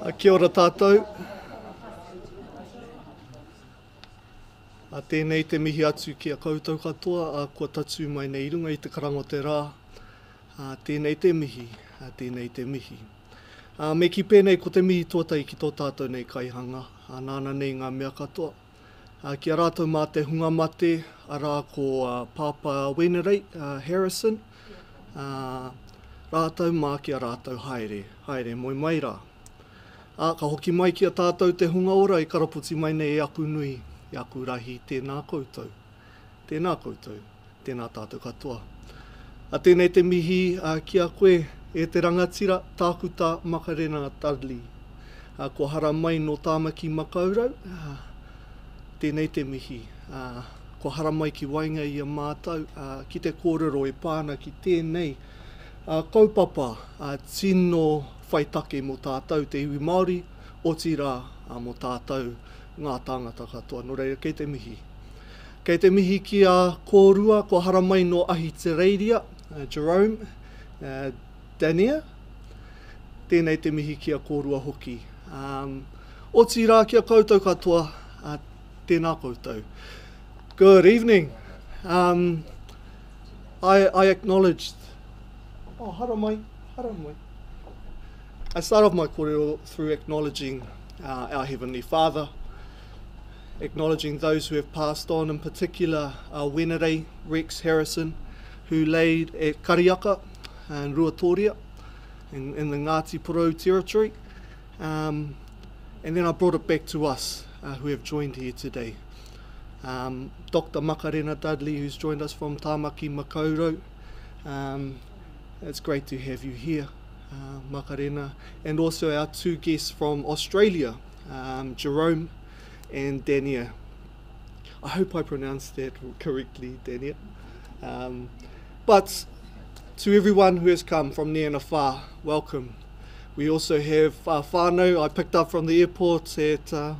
A kia ora tātou. A tēnei te mihi atu ki a koutou katoa, a kua tatu mai nei runga i te karango te rā. A tēnei te mihi, a tēnei te mihi. A me ki pēnei ko te mihi tuatai ki tō tātou nei kaihanga, a nāna nei ngā mea katoa. A kia rātou mā te hunga mate, a rā ko uh, Papa Wenerei, uh, Harrison. Uh, rātou mā kia rātou haere, haere moi mai rā. A, ka hoki mai ki a tātou te hunga ora i karaputi mai nei e aku nui, i aku rahi tēnā koutou. Tēnā koutou, tēnā tātou katoa. A tēnei te mihi a, ki a koe e te rangatira tākuta makarena Dudley. A, ko hara mai no tāmaki makaurau, a, tēnei te mihi. A, ko hara mai ki wainga i a mātou, a, ki te kōrero e pāna ki tēnei. A, kaupapa, a, tino whaitake mo tātou te iwi Māori, o tira a mo tātou ngā tāngata katoa. No reira, kei te mihi. Kei te mihi ki a kōrua, ko haramai no ahi te reiria, uh, Jerome, uh, Dania. Tēnei te mihi ki a kōrua hoki. Um, o tira ki a koutou katoa, uh, tēnā koutou. Good evening. Um, I, I acknowledged... Oh, haramai, haramai. I start off my kōrero through acknowledging uh, our Heavenly Father, acknowledging those who have passed on, in particular our Wenerei Rex Harrison, who laid at Kariaka and Ruatoria in, in the Ngāti Porou territory. Um, and then I brought it back to us uh, who have joined here today. Um, Dr. Makarena Dudley, who's joined us from Tāmaki Makaurau. Um, it's great to have you here uh, Makarena, and also our two guests from Australia, um, Jerome and Dania. I hope I pronounced that correctly, Dania. Um, but to everyone who has come from near and afar, welcome. We also have uh, Fano. I picked up from the airport at uh,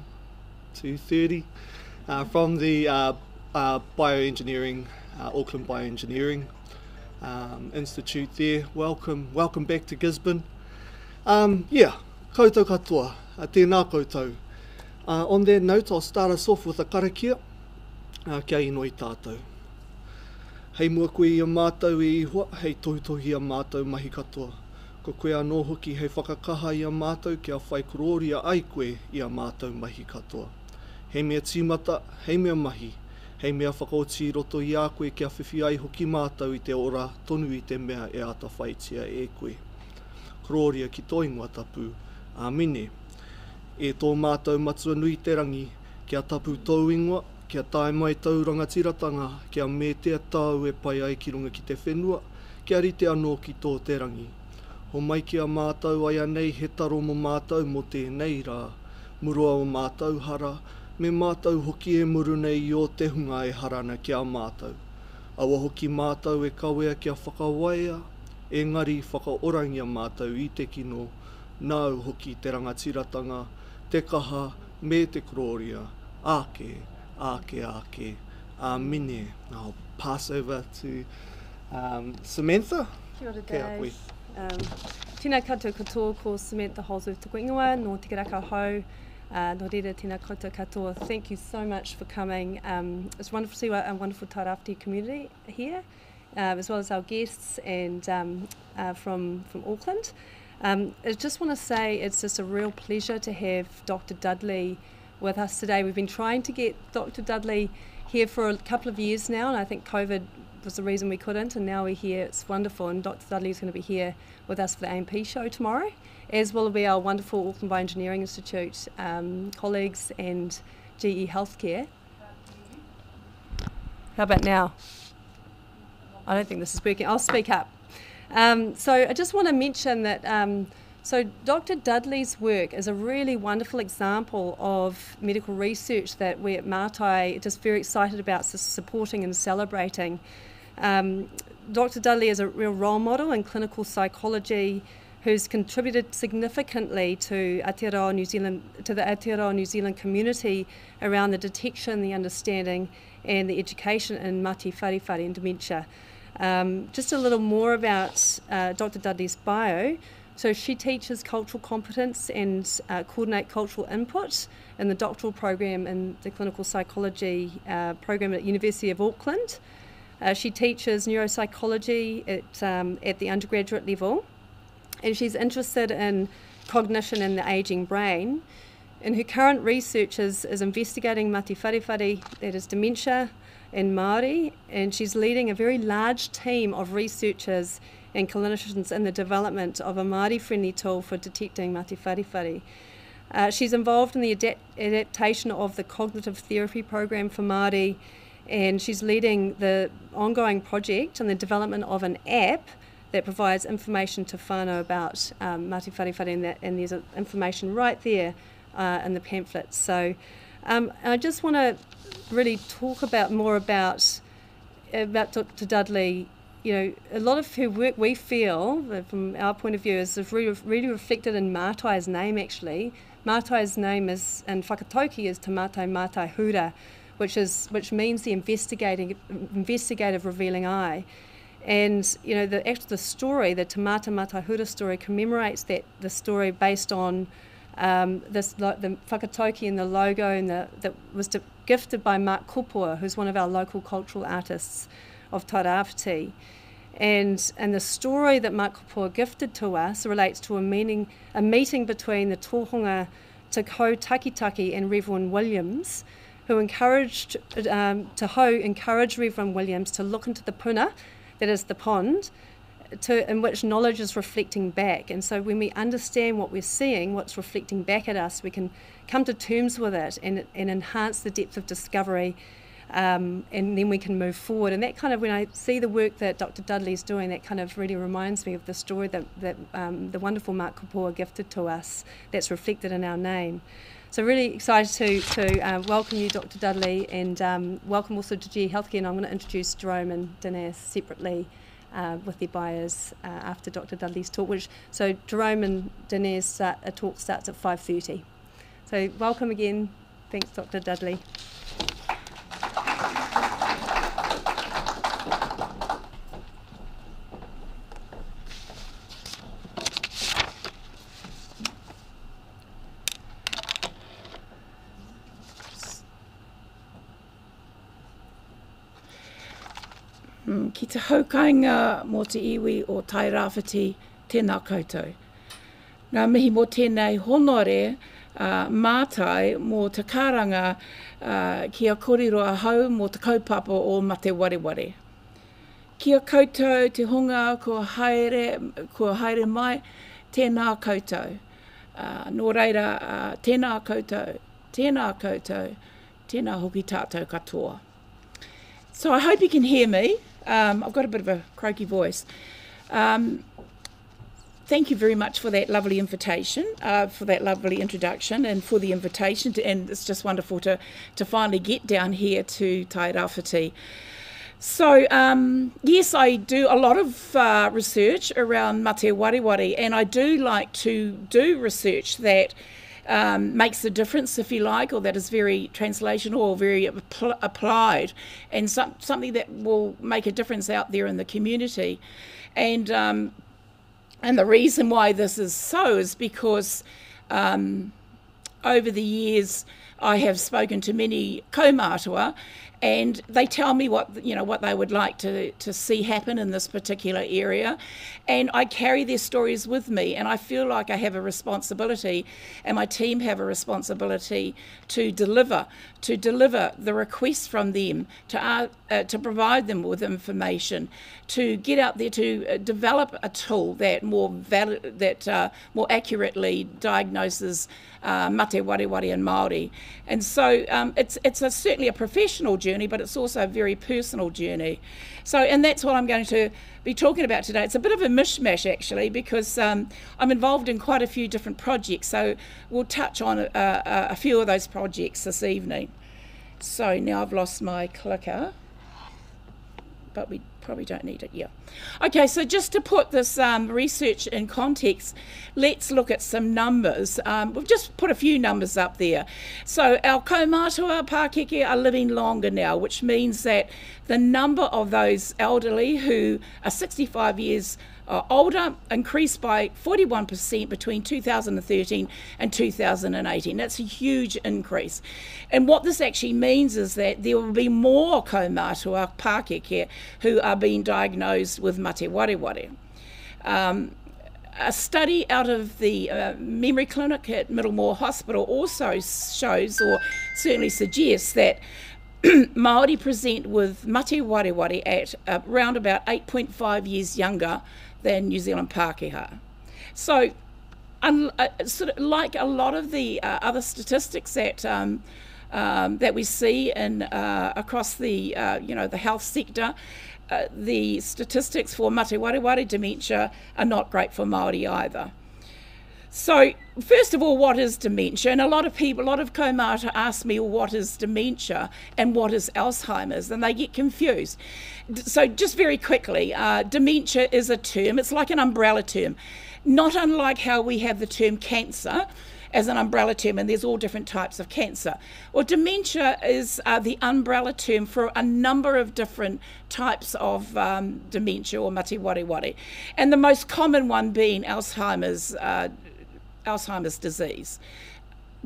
2.30 uh, from the uh, uh, bioengineering, uh, Auckland Bioengineering um, Institute there. Welcome, welcome back to Gisborne. Um, yeah, koutou katoa, uh, tēnā koutou. Uh, on that note, I'll start us off with a karakia. Uh, kia ino i tātou. Hei mua koe i a mātou i hua, hei tohutohi a mātou mahi katoa. Ko koe anō hoki hei whakakaha i a mātou kia whai kuroria ai koe i a mātou mahi katoa. Hei mea tīmata, hei mea mahi, hei mea whakaoti roto i a koe kia whiwhi ai hoki mātau i te ora tonu i te mea e ata whaitia e koe. Kroria ki tō ingoa tapu, a mine. E tō mātau matua nui te rangi, kia tapu tō ingoa, kia tae mai tau rangatiratanga, kia me te tau e pai ai ki runga ki te whenua, kia rite anō ki tō te rangi. Ho mai kia mātau ai anei he taro mo mātau mo tēnei rā, murua o mātau hara, me mātou hoki e muru nei i o te hunga e harana ki a mātou. Awa hoki mātou e kawea kia whakawaia, engari whakaorangi a mātou i te kino, nau hoki te rangatiratanga, te kaha, me te kroria, ake, ake, ake, a mine. I'll pass over to um, Samantha. Kia ora, Kia. Dave. Um, tēnā koutou katoa ko Samantha Holsworth Tuku Ingoa, no Te Raka Hau, uh, no reira tēnā koutou katoa. Thank you so much for coming. Um, it's wonderful to see a wonderful Tairāwhiti community here, uh, as well as our guests and um, uh, from, from Auckland. Um, I just want to say it's just a real pleasure to have Dr. Dudley with us today. We've been trying to get Dr. Dudley here for a couple of years now, and I think COVID was the reason we couldn't, and now we're here. It's wonderful, and Dr. Dudley is going to be here with us for the A&P show tomorrow, as will be our wonderful Auckland Bioengineering Institute um, colleagues and GE Healthcare. How about now? I don't think this is working. I'll speak up. Um, so I just want to mention that. Um, so Dr. Dudley's work is a really wonderful example of medical research that we at Matai are just very excited about supporting and celebrating. Um, Dr. Dudley is a real role model in clinical psychology who's contributed significantly to Aotearoa New Zealand to the Aotearoa New Zealand community around the detection, the understanding and the education in mate wareware and dementia. Um, just a little more about uh, Dr. Dudley's bio. So she teaches cultural competence and uh, coordinate cultural input in the doctoral program in the clinical psychology uh, program at University of Auckland. Uh, she teaches neuropsychology at, um, at the undergraduate level, and she's interested in cognition and the ageing brain. And her current research is, is investigating mati that is dementia, in Māori, and she's leading a very large team of researchers and clinicians in the development of a Māori friendly tool for detecting mati. Uh, she's involved in the adapt- adaptation of the cognitive therapy program for Māori, and she's leading the ongoing project and the development of an app that provides information to whānau about um, wareware, and, that, and there's information right there uh, in the pamphlet. So um, I just want to really talk about more about about Dr. Dudley you know, a lot of her work we feel, from our point of view, is really, really reflected in Mātai's name actually. Mātai's name is, and Whakatauki, is Te Mātai Mātai Hura, which, is, which means the investigating, investigative revealing eye. And, you know, the, the story, the Mātai Mātai story, commemorates that, the story based on um, this, the Whakatauki and the logo and the, that was gifted by Mark Kopua, who's one of our local cultural artists of Tairāwhiti. And, and the story that Mark Kopua gifted to us relates to a, meaning, a meeting between the tohunga Te Kau Takitaki and Reverend Williams, who encouraged, um, Te Ho encouraged Reverend Williams to look into the puna, that is the pond, to, in which knowledge is reflecting back. And so when we understand what we're seeing, what's reflecting back at us, we can come to terms with it and, and enhance the depth of discovery um, and then we can move forward. And that kind of, when I see the work that Dr. Dudley's doing, that kind of really reminds me of the story that, that um, the wonderful Mark Kopua gifted to us that's reflected in our name. So really excited to, to uh, welcome you, Dr. Dudley, and um, welcome also to GE Healthcare. And I'm going to introduce Jerome and Dinesh separately uh, with their buyers uh, after Dr. Dudley's talk. Which so Jerome and Dinesh start, talk starts at 5:30. So welcome again. Thanks, Dr. Dudley. Ki te haukainga mō te iwi o Tai Rāwhiti, tēnā koutou. Ngā mihi mō tēnei honore uh, mātai mō te karanga uh, ki a koriroa hau mō te kaupapa o Mate Wareware. Kia koutou te hunga kua haere, kua haere mai, tēnā koutou. Uh, nō reira, uh, tēnā koutou, tēnā koutou, tēnā hoki tātou katoa. So I hope you can hear me. Um, I've got a bit of a croaky voice. Um, thank you very much for that lovely invitation, uh, for that lovely introduction, and for the invitation. To, and it's just wonderful to, to finally get down here to Tairāwhiti. So, um, yes, I do a lot of uh, research around Mate Wareware, and I do like to do research that um, makes a difference, if you like, or that is very translational or very apl- applied, and some, something that will make a difference out there in the community. And um, and the reason why this is so is because um, over the years I have spoken to many kaumātua and they tell me what you know what they would like to, to see happen in this particular area. And I carry their stories with me and I feel like I have a responsibility and my team have a responsibility to deliver to deliver the requests from them to uh, uh, to provide them with information to get out there to uh, develop a tool that more that uh, more accurately diagnoses uh, mate wareware and Māori. And so um, it's it's a, certainly a professional journey journey, but it's also a very personal journey. So, and that's what I'm going to be talking about today. It's a bit of a mishmash actually because um, I'm involved in quite a few different projects. So, we'll touch on a, a, a few of those projects this evening. So, now I've lost my clicker, but we probably don't need it, yeah. Okay, so just to put this um, research in context, let's look at some numbers. Um, we've just put a few numbers up there. So our kaumātua Pākeke are living longer now, which means that the number of those elderly who are 65 years uh, older increased by 41% between 2013 and 2018. That's a huge increase. And what this actually means is that there will be more kaumātua Pākeke who are being diagnosed with mate wareware. Um, a study out of the uh, memory clinic at Middlemore Hospital also shows, or certainly suggests, that Maori present with mate wareware at around about 8.5 years younger than New Zealand Pākehā. So, un, uh, sort of like a lot of the uh, other statistics that um, um, that we see in uh, across the uh, you know the health sector, uh, the statistics for mate wareware dementia are not great for Maori either. So, first of all, what is dementia? And a lot of people, a lot of kaumata ask me, well, what is dementia and what is Alzheimer's? And they get confused. So, just very quickly, uh, dementia is a term, it's like an umbrella term. Not unlike how we have the term cancer as an umbrella term, and there's all different types of cancer. Well, dementia is uh, the umbrella term for a number of different types of um, dementia or mate wareware. And the most common one being Alzheimer's. Uh, Alzheimer's disease.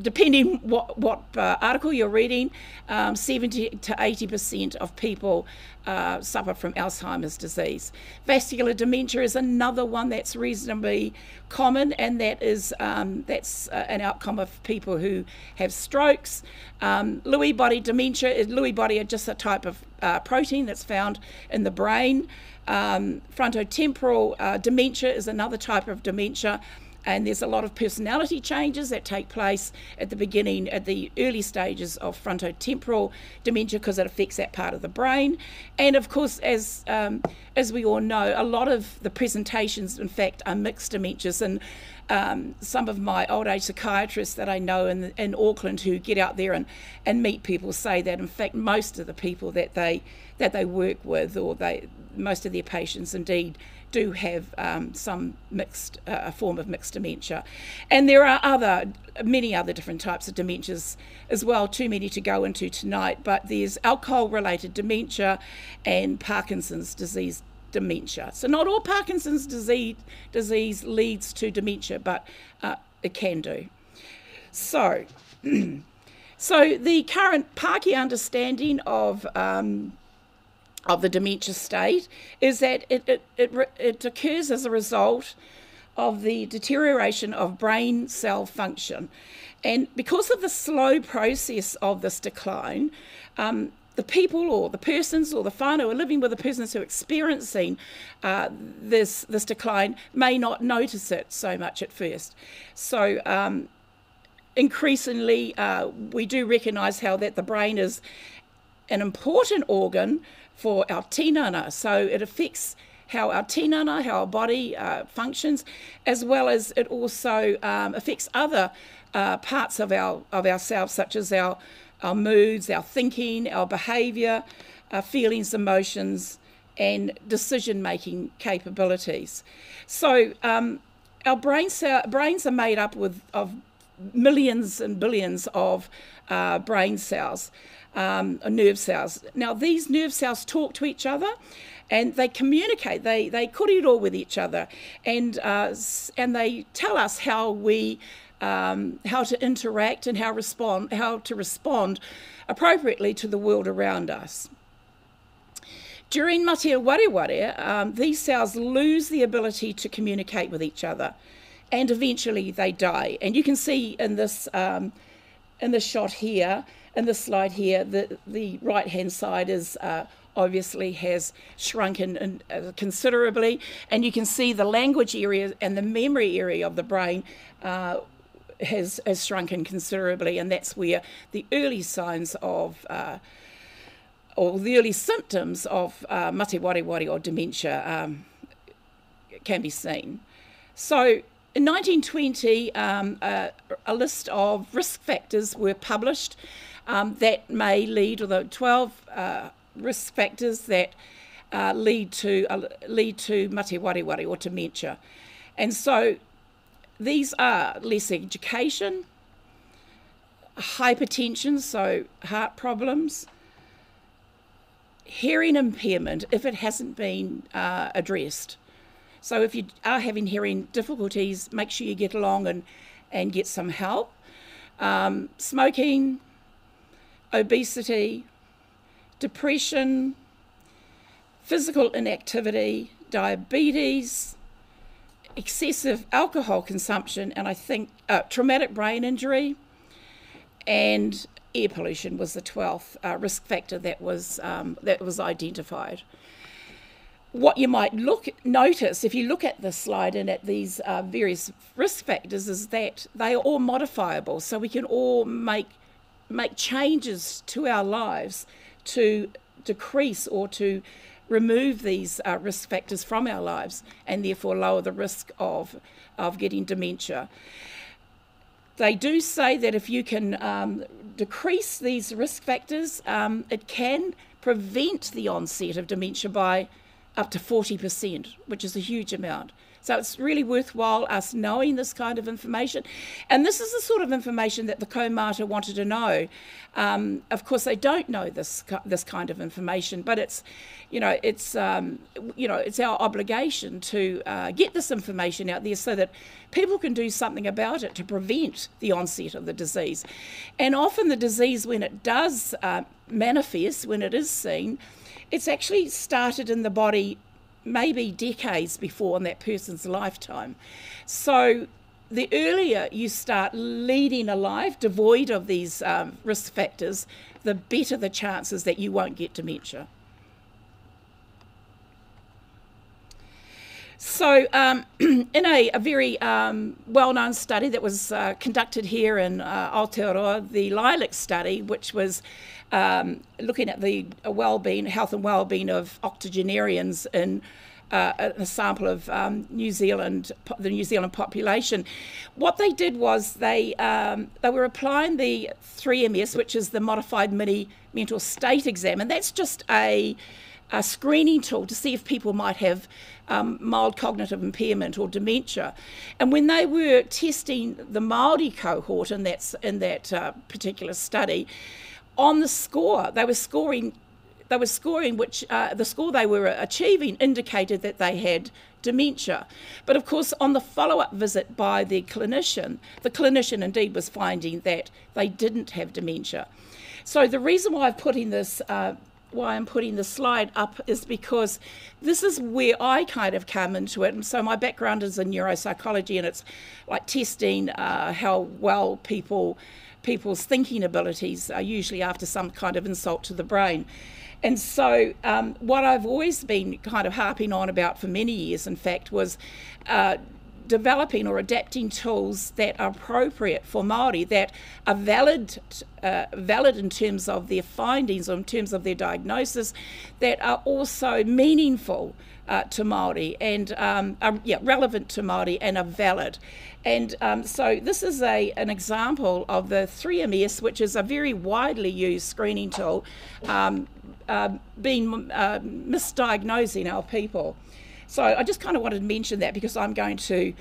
Depending what what uh, article you're reading, um, 70 to 80 percent of people uh, suffer from Alzheimer's disease. Vascular dementia is another one that's reasonably common, and that is um, that's uh, an outcome of people who have strokes. Um, Lewy body dementia, Lewy body are just a type of uh, protein that's found in the brain. Um, frontotemporal uh, dementia is another type of dementia and there's a lot of personality changes that take place at the beginning, at the early stages of frontotemporal dementia, because it affects that part of the brain. And of course, as um, as we all know, a lot of the presentations, in fact, are mixed dementias. And um, some of my old age psychiatrists that I know in, in Auckland who get out there and, and meet people say that, in fact, most of the people that they that they work with, or they most of their patients, indeed do have um, some mixed, uh, form of mixed dementia. And there are other, many other different types of dementias as well, too many to go into tonight, but there's alcohol related dementia and Parkinson's disease dementia. So not all Parkinson's disease, disease leads to dementia, but uh, it can do. So, so the current Pākehā understanding of um, of the dementia state is that it, it, it, it occurs as a result of the deterioration of brain cell function. And because of the slow process of this decline, um, the people or the persons or the whānau are living with the persons who are experiencing uh, this, this decline may not notice it so much at first. So um, increasingly, uh, we do recognise how that the brain is an important organ for our tinana. So it affects how our tinana, how our body uh, functions, as well as it also um, affects other uh, parts of our of ourselves, such as our our moods, our thinking, our behaviour, our feelings, emotions, and decision making capabilities. So um, our brains cell, brains are made up with of millions and billions of uh, brain cells um, nerve cells. Now, these nerve cells talk to each other and they communicate, they, they korero with each other, and, uh, and they tell us how we. Um, how to interact and how respond how to respond appropriately to the world around us. During mate wareware, um, these cells lose the ability to communicate with each other, and eventually they die. And you can see in this um, in this shot here in the slide here, the, the right hand side is uh, obviously has shrunken in, uh, considerably, and you can see the language area and the memory area of the brain. Uh, has, has shrunken considerably, and that's where the early signs of uh, or the early symptoms of uh, wareware or dementia um, can be seen. So in 1920, um, a list of risk factors were published um, that may lead, or the 12 uh, risk factors that uh, lead to uh, lead to mate or dementia. And so these are less education, hypertension, so heart problems, hearing impairment if it hasn't been uh, addressed. So if you are having hearing difficulties, make sure you get along and, and get some help. Um, smoking, obesity, depression, physical inactivity, diabetes, excessive alcohol consumption, and I think uh, traumatic brain injury, and air pollution was the 12th uh, risk factor that was, um, that was identified. What you might look notice if you look at the slide and at these uh, various risk factors is that they are all modifiable, so we can all make make changes to our lives to decrease or to remove these uh, risk factors from our lives and therefore lower the risk of, of getting dementia. They do say that if you can um, decrease these risk factors, um, it can prevent the onset of dementia by up to 40%, which is a huge amount. So it's really worthwhile us knowing this kind of information. And this is the sort of information that the Kaumata wanted to know. Um, of course, they don't know this this kind of information, but it's, you know, it's um, you know, it's our obligation to uh, get this information out there so that people can do something about it to prevent the onset of the disease. And often the disease, when it does uh, manifest, when it is seen, it's actually started in the body maybe decades before in that person's lifetime. So the earlier you start leading a life devoid of these um, risk factors, the better the chances that you won't get dementia. So, um, in a, a very um, well known study that was uh, conducted here in uh, Aotearoa, the LILAC study, which was um, looking at the well-being, health and well-being of octogenarians in uh, a sample of um, New Zealand, the New Zealand population. What they did was they um, they were applying the 3MS, which is the modified mini mental state exam, and that's just a, a screening tool to see if people might have um, mild cognitive impairment or dementia. And when they were testing the Maori cohort in that in that uh, particular study, on the score. They were scoring, they were scoring which uh, the score they were achieving indicated that they had dementia. But of course, on the follow-up visit by the clinician, the clinician indeed was finding that they didn't have dementia. So the reason why I'm putting this. Uh, why I'm putting the slide up is because this is where I kind of come into it. And so my background is in neuropsychology, and it's like testing uh, how well people people's thinking abilities are usually after some kind of insult to the brain. And so, um, what I've always been kind of harping on about for many years, in fact, was uh, developing or adapting tools that are appropriate for Maori, that are valid, uh, valid in terms of their findings or in terms of their diagnosis, that are also meaningful uh, to Maori and um, are yeah, relevant to Maori and are valid. And um, so this is a, an example of the 3MS, which is a very widely used screening tool, um, uh, being uh, misdiagnosing our people. So I just kind of wanted to mention that because I'm going to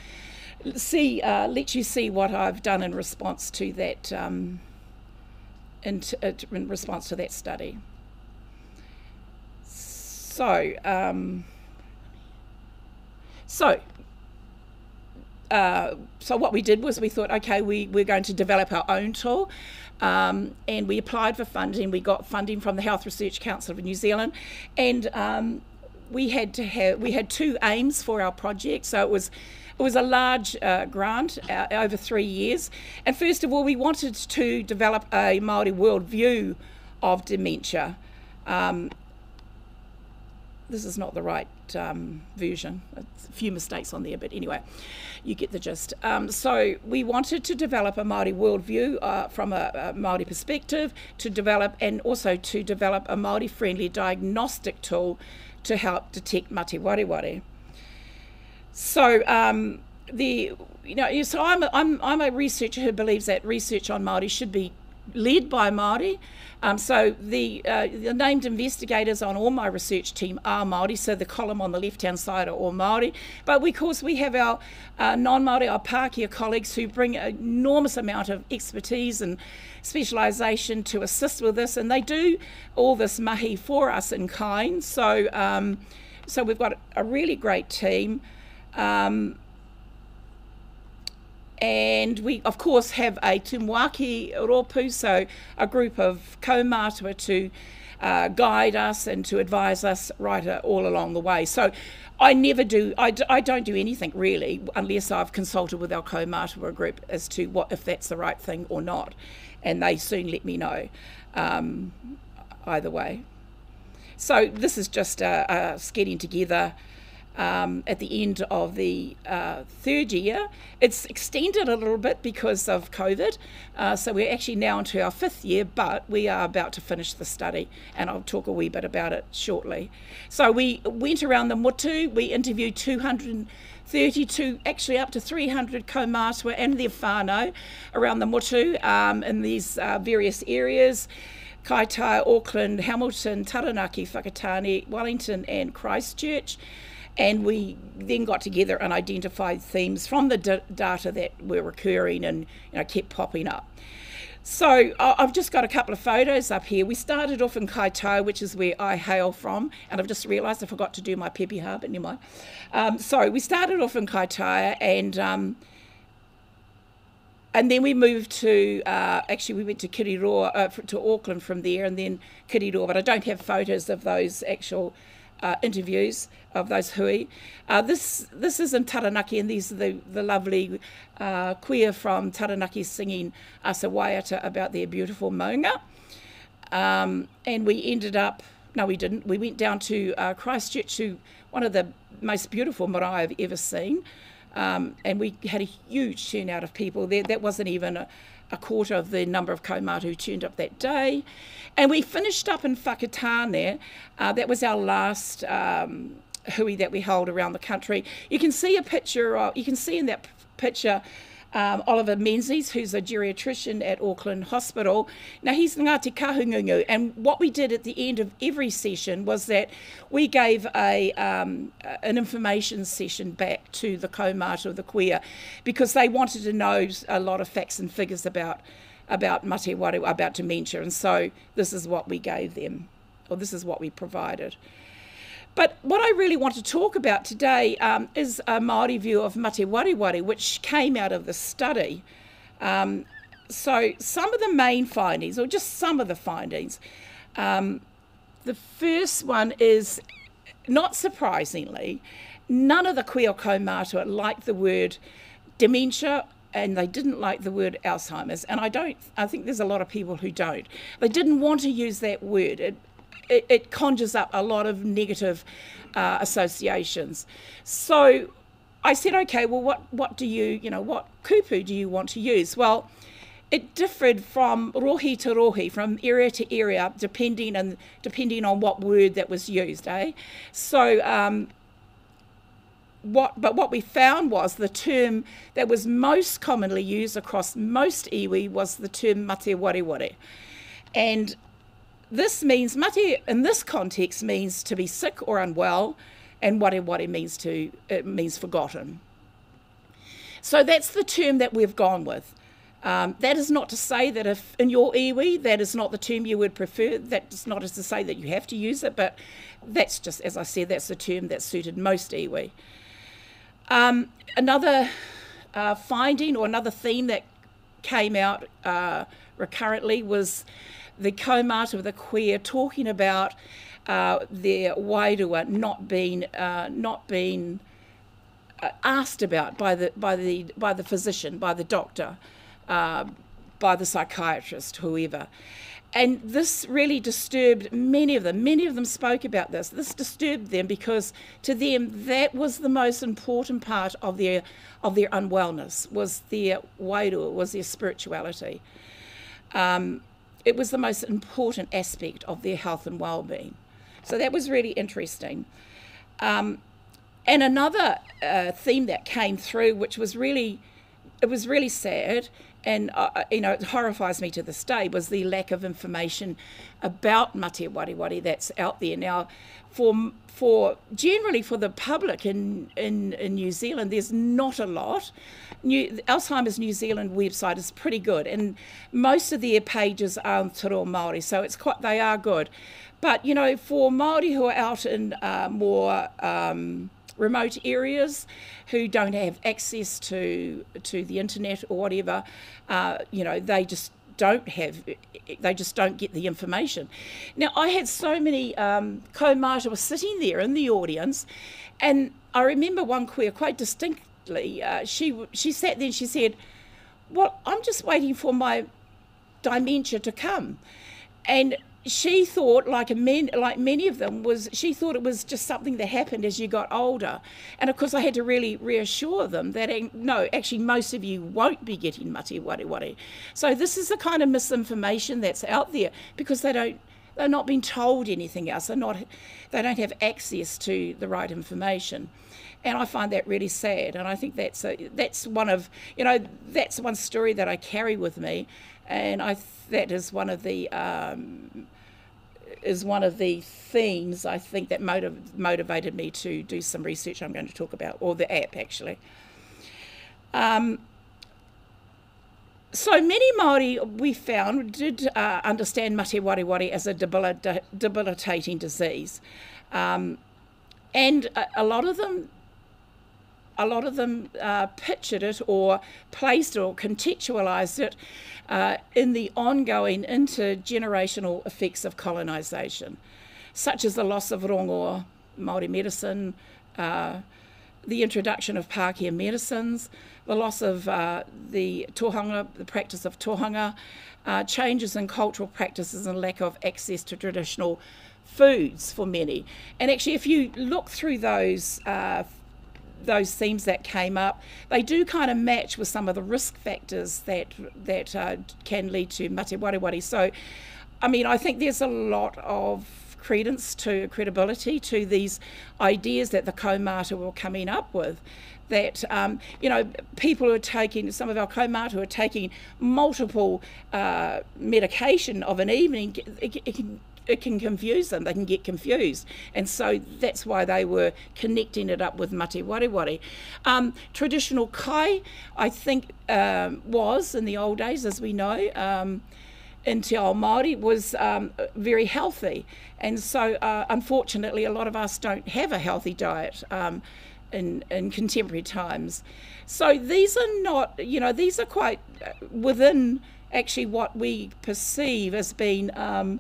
see, uh, let you see what I've done in response to that, um, in, t- uh, in, response to that study. So, um, so uh, so what we did was we thought, okay, we, we're going to develop our own tool. Um, and we applied for funding. We got funding from the Health Research Council of New Zealand, and um, we had to have we had two aims for our project. So it was it was a large uh, grant uh, over three years. And first of all, we wanted to develop a Maori world view of dementia. Um, this is not the right um, version. It's a few mistakes on there, but anyway, you get the gist. Um, so we wanted to develop a Māori worldview uh, from a, a Māori perspective, to develop and also to develop a Māori-friendly diagnostic tool to help detect mate wari So um, the you know so I'm a, I'm I'm a researcher who believes that research on Māori should be led by Māori. Um, so the, uh, the named investigators on all my research team are Māori, so the column on the left-hand side are all Māori. But of course we have our uh, non-Māori, our Pākehā colleagues who bring an enormous amount of expertise and specialisation to assist with this, and they do all this mahi for us in kind. So, um, so we've got a really great team. Um, and we, of course, have a Tumuaki Ropu, so a group of kaumātua to uh, guide us and to advise us right uh, all along the way. So I never do, I d- I don't do anything really unless I've consulted with our kaumātua group as to what if that's the right thing or not. And they soon let me know um, either way. So this is just a getting together um, at the end of the uh, third year. It's extended a little bit because of COVID, uh, so we're actually now into our fifth year, but we are about to finish the study, and I'll talk a wee bit about it shortly. So we went around the Motu, we interviewed 232, actually up to 300 kaumātua and their whānau around the Motu um, in these uh, various areas. Kaitai, Auckland, Hamilton, Taranaki, Whakatane, Wellington and Christchurch and we then got together and identified themes from the d- data that were recurring and you know kept popping up. So I've just got a couple of photos up here. We started off in Kaitaia, which is where I hail from, and I've just realised I forgot to do my pepeha, but never mind. Um, so we started off in Kaitaia, and um, and then we moved to uh, actually we went to Kiriroa uh, to Auckland from there, and then Kiriroa. But I don't have photos of those actual uh, interviews of those hui. Uh, this this is in Taranaki, and these are the, the lovely uh, kuia from Taranaki singing us a waiata about their beautiful maunga. Um, and we ended up, no, we didn't. We went down to uh, Christchurch, to one of the most beautiful marae I've ever seen. Um, and we had a huge turnout of people there. That wasn't even a, a quarter of the number of kaumātua who turned up that day. And we finished up in Whakatane. Uh, that was our last um, hui that we hold around the country. You can see a picture, of, you can see in that picture um, Oliver Menzies, who's a geriatrician at Auckland Hospital. Now, he's Ngāti Kahungunu, and what we did at the end of every session was that we gave a um, an information session back to the kaumātua of the kuia because they wanted to know a lot of facts and figures about about mate waru, about dementia, and so this is what we gave them, or this is what we provided. But what I really want to talk about today um, is a Māori view of mate wari which came out of the study. Um, so some of the main findings, or just some of the findings, um, the first one is, not surprisingly, none of the Quio Matua liked the word dementia and they didn't like the word Alzheimer's. And I don't, I think there's a lot of people who don't. They didn't want to use that word. It, it, it conjures up a lot of negative uh, associations. So I said, okay, well, what, what do you, you know, what kupu do you want to use? Well, it differed from rohe to rohe, from area to area, depending and depending on what word that was used. Eh? So, um, what, but what we found was the term that was most commonly used across most iwi was the term mate. And this means, mate in this context means to be sick or unwell, and ware ware means to it means forgotten. So that's the term that we've gone with. Um, that is not to say that if in your iwi that is not the term you would prefer. That's not as to say that you have to use it, but that's just as I said, that's the term that suited most iwi. Um, another uh, finding or another theme that came out uh, recurrently was the kaumātua of the kuia talking about uh, their wairua not being uh, not being uh, asked about by the by the by the physician, by the doctor, uh, by the psychiatrist, whoever. And this really disturbed many of them. Many of them spoke about this. This disturbed them because to them that was the most important part of their of their unwellness was their wairua, was their spirituality. Um, it was the most important aspect of their health and well-being. So that was really interesting. Um, and another uh, theme that came through, which was really, it was really sad, and uh, uh, you know it horrifies me to this day was the lack of information about Mate Wareware that's out there. Now for for generally for the public in, in, in New Zealand there's not a lot. New, Alzheimer's New Zealand website is pretty good and most of their pages are Te Reo Māori so it's quite they are good. But you know for Māori who are out in uh, more um, remote areas who don't have access to to the internet or whatever, uh, you know, they just don't have they just don't get the information. Now I had so many um, kaumata sitting there in the audience, and I remember one kuia quite distinctly. Uh, she she sat there and she said, "Well, I'm just waiting for my dementia to come," and she thought, like men, like many of them, was she thought it was just something that happened as you got older, and of course I had to really reassure them that eh, no, actually most of you won't be getting mate wareware. So this is the kind of misinformation that's out there because they don't, they're not being told anything else. They're not, they don't have access to the right information, and I find that really sad. And I think that's a, that's one of you know that's one story that I carry with me, and I that is one of the um, is one of the themes I think that motiv- motivated me to do some research I'm going to talk about, or the app actually. Um, so many Māori we found did uh, understand mate wari as a debilita- debilitating disease. Um, and a, a, lot of them a lot of them uh, pictured it or placed it or contextualized it uh, in the ongoing intergenerational effects of colonisation, such as the loss of rongoa Māori medicine, uh, the introduction of Pākehā medicines, the loss of uh, the tohunga, the practice of tohunga, uh, changes in cultural practices and lack of access to traditional foods for many. And actually, if you look through those uh, those themes that came up, they do kind of match with some of the risk factors that that uh, can lead to mate wari. So, I mean, I think there's a lot of credence to credibility to these ideas that the kaumata were coming up with. That um, you know, people who are taking some of our kaumata who are taking multiple uh, medication of an evening, it, it can it can confuse them. They can get confused, and so that's why they were connecting it up with mate wareware. Um, traditional kai, I think, um, was in the old days, as we know. Um, in Te Ao Māori was um, very healthy, and so uh, unfortunately, a lot of us don't have a healthy diet um, in in contemporary times. So these are not, you know, these are quite uh, within actually what we perceive as being um,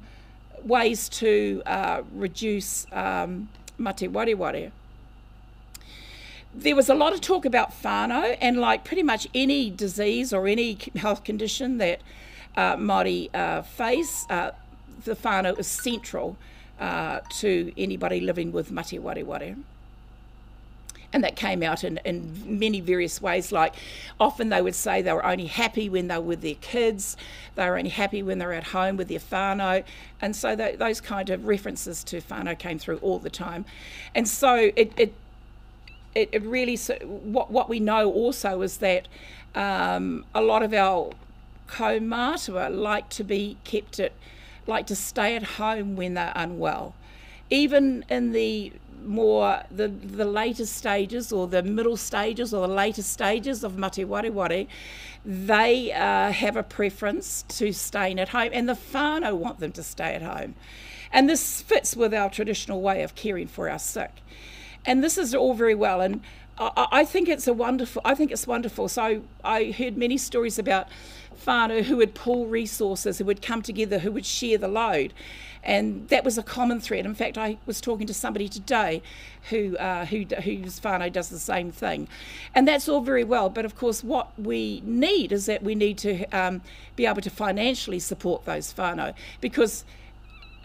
ways to uh, reduce um, mate wareware. There was a lot of talk about whānau and like pretty much any disease or any health condition that uh, Māori uh, face, uh, the whānau is central uh, to anybody living with mate wareware and that came out in, in many various ways. Like often they would say they were only happy when they were with their kids, they were only happy when they were at home with their whānau, and so that, those kind of references to whānau came through all the time. And so it, it it, it really what what we know also is that um, a lot of our kaumātua like to be kept at like to stay at home when they're unwell even in the more the the later stages or the middle stages or the later stages of mate wareware, they uh, have a preference to staying at home, and the whānau want them to stay at home. And this fits with our traditional way of caring for our sick. And this is all very well. And I, I think it's a wonderful. I think it's wonderful. So I heard many stories about whānau who would pool resources, who would come together, who would share the load. And that was a common thread. In fact, I was talking to somebody today who, uh, who whose whānau does the same thing. And that's all very well. But of course, what we need is that we need to um, be able to financially support those whānau because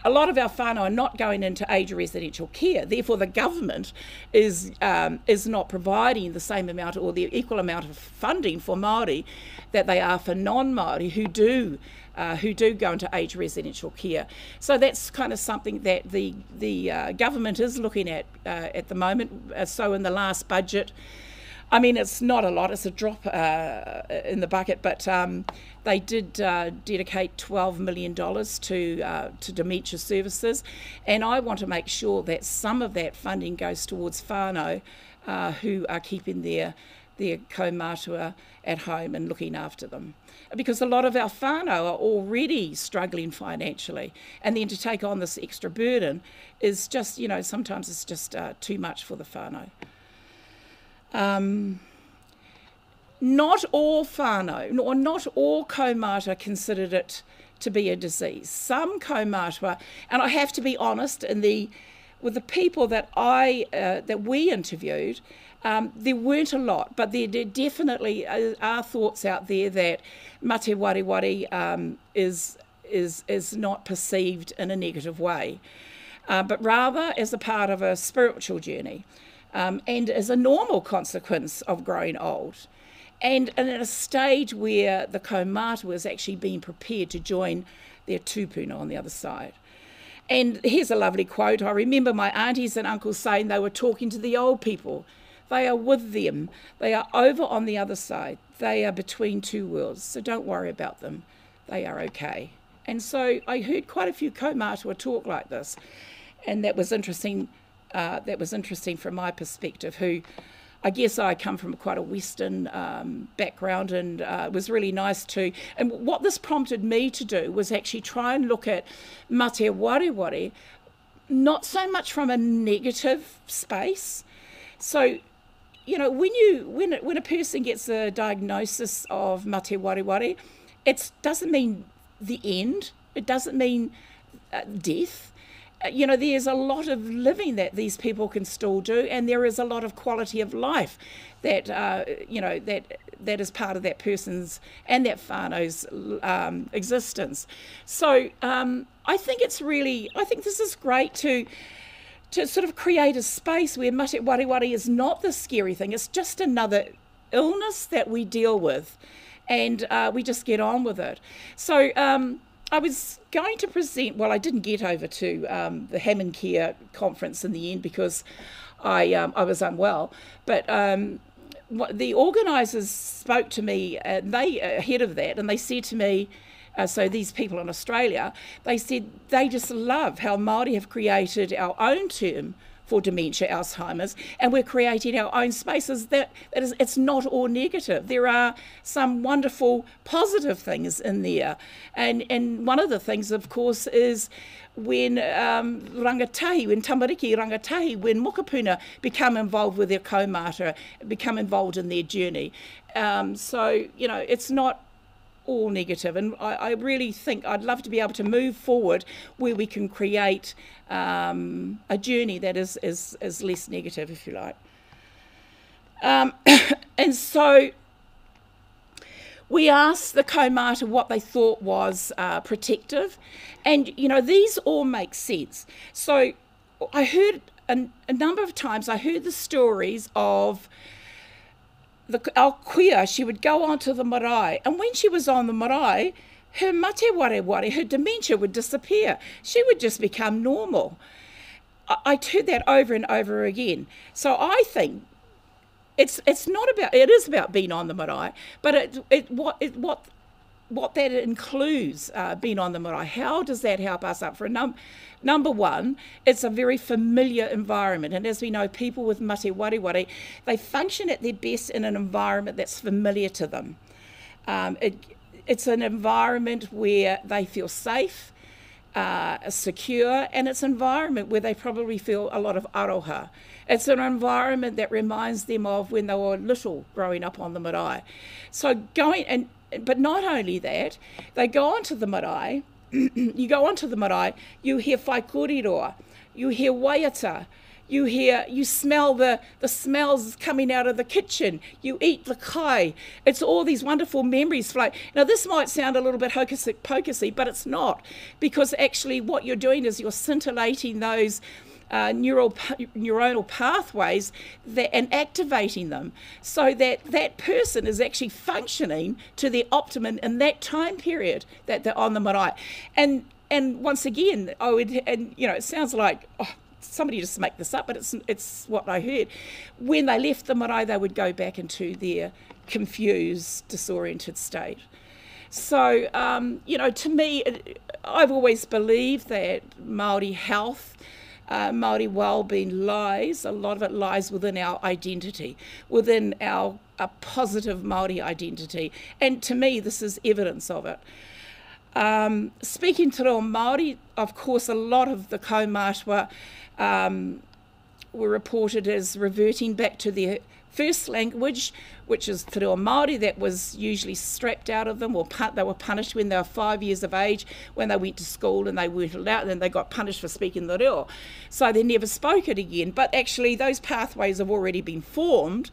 a lot of our whānau are not going into age residential care. Therefore, the government is um, is not providing the same amount or the equal amount of funding for Māori that they are for non-Māori who do uh, who do go into aged residential care. So that's kind of something that the the uh, government is looking at uh, at the moment. Uh, so in the last budget. I mean, it's not a lot, it's a drop in the bucket, but um, they did dedicate $12 million to, uh, to dementia services. And I want to make sure that some of that funding goes towards uh, who are keeping their, their kaumātua at home and looking after them. Because a lot of our whānau are already struggling financially. And then to take on this extra burden is just, you know, sometimes it's just uh, too much for the whānau. Um, not all whānau, or not all kaumātua considered it to be a disease. Some kaumātua, and I have to be honest, in the with the people that I uh, that we interviewed, um, there weren't a lot, but there, definitely are thoughts out there that mate wareware um, is is is not perceived in a negative way, uh, but rather as a part of a spiritual journey um, and as a normal consequence of growing old. And, and at a stage where the kaumātua was actually being prepared to join their tupuna on the other side. And here's a lovely quote. I remember my aunties and uncles saying they were talking to the old people. They are with them. They are over on the other side. They are between two worlds. So don't worry about them. They are okay. And so I heard quite a few kaumātua talk like this. And that was interesting uh, that was interesting from my perspective, who I guess I come from quite a Western um, background, and uh, it was really nice to. And what this prompted me to do was actually try and look at mate wareware not so much from a negative space. So, you know, when you when when a person gets a diagnosis of mate wareware it doesn't mean the end. It doesn't mean uh, death you know, there's a lot of living that these people can still do, and there is a lot of quality of life that uh, you know that that is part of that person's and that whānau's um, existence. So um, I think it's really, I think this is great to to sort of create a space where mate is not the scary thing. It's just another illness that we deal with, and uh, we just get on with it. So. Um, I was going to present, well, I didn't get over to um, the HammondCare conference in the end because I, um, I was unwell. But um, the organisers spoke to me, and they ahead of that, and they said to me, uh, so these people in Australia, they said they just love how Māori have created our own term for dementia, Alzheimer's, and we're creating our own spaces that, it's not all negative. There are some wonderful positive things in there. And, and one of the things, of course, is when um, rangatahi, when tamariki rangatahi, when mokopuna become involved with their kaumātua, become involved in their journey. Um, so, you know, it's not all negative. And I, I, really think I'd love to be able to move forward where we can create um, a journey that is, is, is less negative, if you like. Um, and so we asked the kaumātua what they thought was uh, protective. And, you know, these all make sense. So I heard a, a number of times, I heard the stories of the, kuia, she would go onto the marae. And when she was on the marae, her mate wareware, her dementia would disappear. She would just become normal. I, I heard that over and over again. So I think it's it's not about it is about being on the marae, but it, it what it what what that includes uh, being on the marae. How does that help us up for a number? Number one, it's a very familiar environment. And as we know, people with mate wareware, they function at their best in an environment that's familiar to them. Um, it, it's an environment where they feel safe, uh, secure, and it's an environment where they probably feel a lot of aroha. It's an environment that reminds them of when they were little growing up on the marae. So going and but not only that, they go onto the marae you go onto the marae, you hear whaikōrero, you hear waiata, you hear, you smell the, the smells coming out of the kitchen. You eat the kai. It's all these wonderful memories flow. Now, this might sound a little bit hocus pocusy, but it's not, because actually what you're doing is you're scintillating those uh, neural neuronal pathways that, and activating them so that that person is actually functioning to their optimum in that time period that they're on the marae. And and once again, I would and you know it sounds like oh, somebody just make this up, but it's it's what I heard. When they left the marae, they would go back into their confused, disoriented state. So, um, you know, to me, I've always believed that Maori health, uh, Maori well-being lies. A lot of it lies within our identity, within our a positive Maori identity, and to me, this is evidence of it. Um, speaking to reo Māori, of course, a lot of the kaumātua um, were reported as reverting back to their first language, which is Te Reo Māori, that was usually strapped out of them, or they were punished when they were five years of age, when they went to school and they weren't allowed, and then they got punished for speaking the reo. So they never spoke it again. But actually, those pathways have already been formed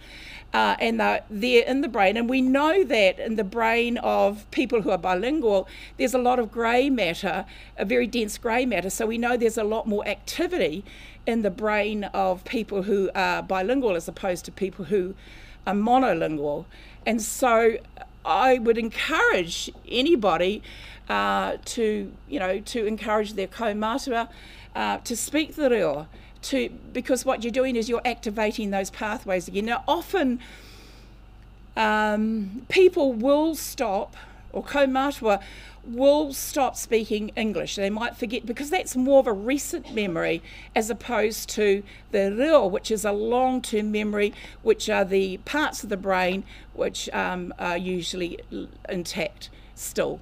uh, and they're there in the brain. And we know that in the brain of people who are bilingual, there's a lot of grey matter, a very dense grey matter. So we know there's a lot more activity in the brain of people who are bilingual as opposed to people who are monolingual. And so I would encourage anybody uh, to, you know, to encourage their kaumātua uh, to speak the reo to because what you're doing is you're activating those pathways again. Now, often um, people will stop, or kaumātua will stop speaking English. They might forget because that's more of a recent memory as opposed to the reo, which is a long term memory, which are the parts of the brain which um, are usually intact still.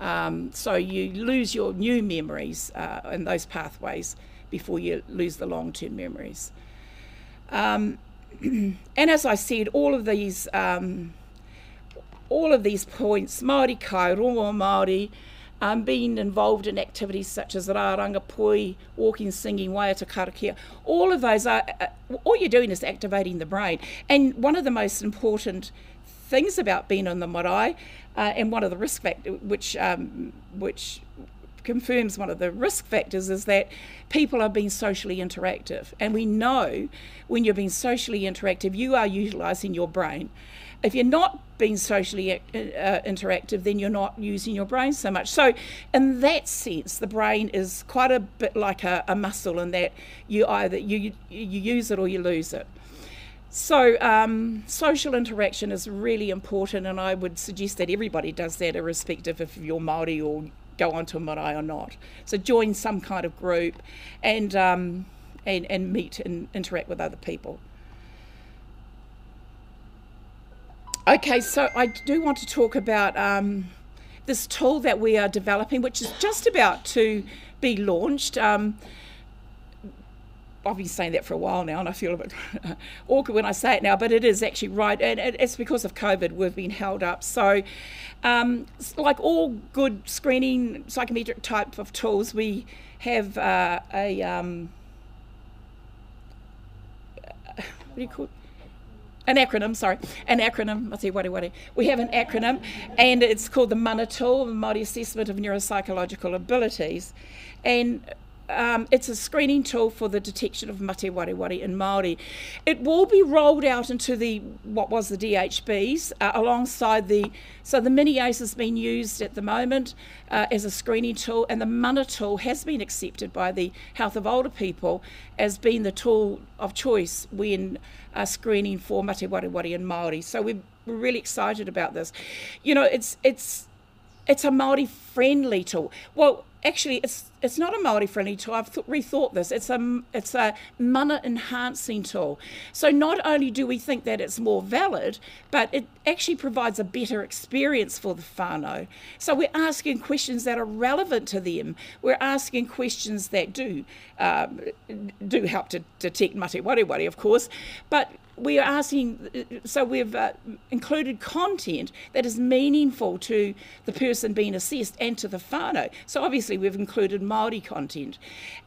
Um, so you lose your new memories uh, in those pathways before you lose the long term memories. Um, and as I said, all of these um, all of these points, Māori kai, rongoā Māori, um, being involved in activities such as rāranga poi, walking, singing, waiata karakia, all of those are, uh, all you're doing is activating the brain. And one of the most important things about being on the marae, uh, and one of the risk factors, which, um, which confirms one of the risk factors is that people are being socially interactive. And we know when you're being socially interactive, you are utilizing your brain. If you're not being socially uh, interactive, then you're not using your brain so much. So, in that sense, the brain is quite a bit like a, a muscle in that you either you, you use it or you lose it. So, um, social interaction is really important, and I would suggest that everybody does that, irrespective if you're Maori or go onto a marae or not. So join some kind of group and, um, and, and meet and interact with other people. Okay, so I do want to talk about um, this tool that we are developing, which is just about to be launched. Um, I've been saying that for a while now, and I feel a bit awkward when I say it now, but it is actually right, and it's because of COVID we've been held up. So, um, like all good screening psychometric type of tools, we have uh, a um, what do you call it? An acronym, sorry, an acronym, I'll wari wari. We have an acronym and it's called the MANA tool, the Māori Assessment of Neuropsychological Abilities. And um, it's a screening tool for the detection of mate wareware in Māori. It will be rolled out into the what was the DHBs uh, alongside the so the mini ACE has been used at the moment uh, as a screening tool, and the MANA tool has been accepted by the Health of Older People as being the tool of choice when uh, screening for mate wareware in Māori. So we're, we're really excited about this. You know, it's it's it's a Māori friendly tool. Well, actually it's it's not a Maori friendly tool. I've th- rethought this. It's a it's a mana enhancing tool. So not only do we think that it's more valid, but it actually provides a better experience for the whānau. So we're asking questions that are relevant to them. We're asking questions that do um, do help to detect mate wareware, of course, but we are asking, so we've uh, included content that is meaningful to the person being assessed and to the whānau. So obviously we've included Māori content.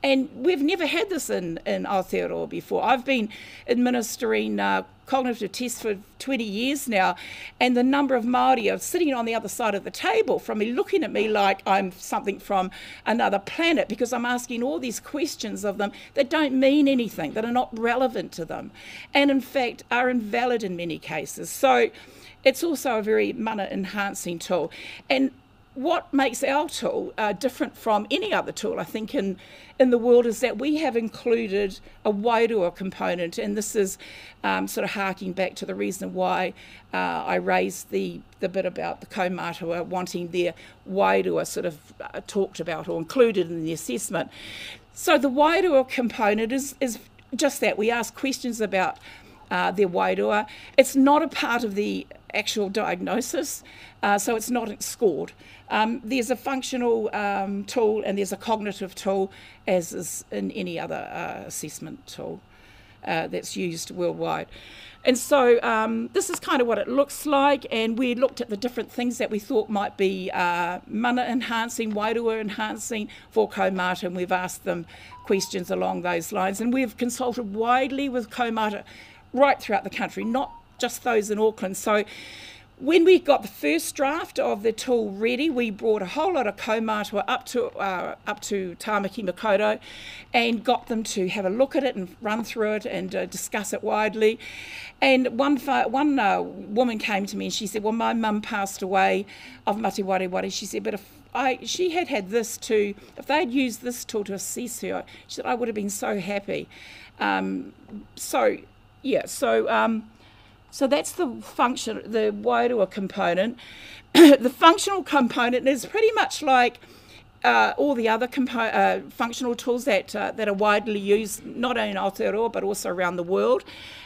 And we've never had this in, in Aotearoa before. I've been administering uh, cognitive tests for 20 years now, and the number of Māori are sitting on the other side of the table from me, looking at me like I'm something from another planet because I'm asking all these questions of them that don't mean anything, that are not relevant to them, and in fact are invalid in many cases. So it's also a very mana enhancing tool. And what makes our tool uh, different from any other tool, I think, in, in the world is that we have included a Wairua component, and this is um, sort of harking back to the reason why uh, I raised the, the bit about the kaumātua wanting their Wairua sort of uh, talked about or included in the assessment. So the Wairua component is, is just that. We ask questions about uh, their wairua. It's not a part of the actual diagnosis, uh, so it's not scored. Um, there's a functional um, tool and there's a cognitive tool, as is in any other uh, assessment tool uh, that's used worldwide. And so um, this is kind of what it looks like, and we looked at the different things that we thought might be uh, mana enhancing, wairua enhancing for kaumātua, and we've asked them questions along those lines. And we've consulted widely with kaumātua right throughout the country, not just those in Auckland. So when we got the first draft of the tool ready, we brought a whole lot of kaumātua up to uh, up to Tāmaki Makaurau and got them to have a look at it and run through it and uh, discuss it widely. And one one uh, woman came to me and she said, "Well, my mum passed away of mate wareware." She said, "But if I, she had had this too, if they'd used this tool to assess her, she said I would have been so happy." Um, so yeah, so. Um, so that's the function, the Wairua component. the functional component is pretty much like uh, all the other uh, functional tools that uh, that are widely used, not only in Aotearoa but also around the world,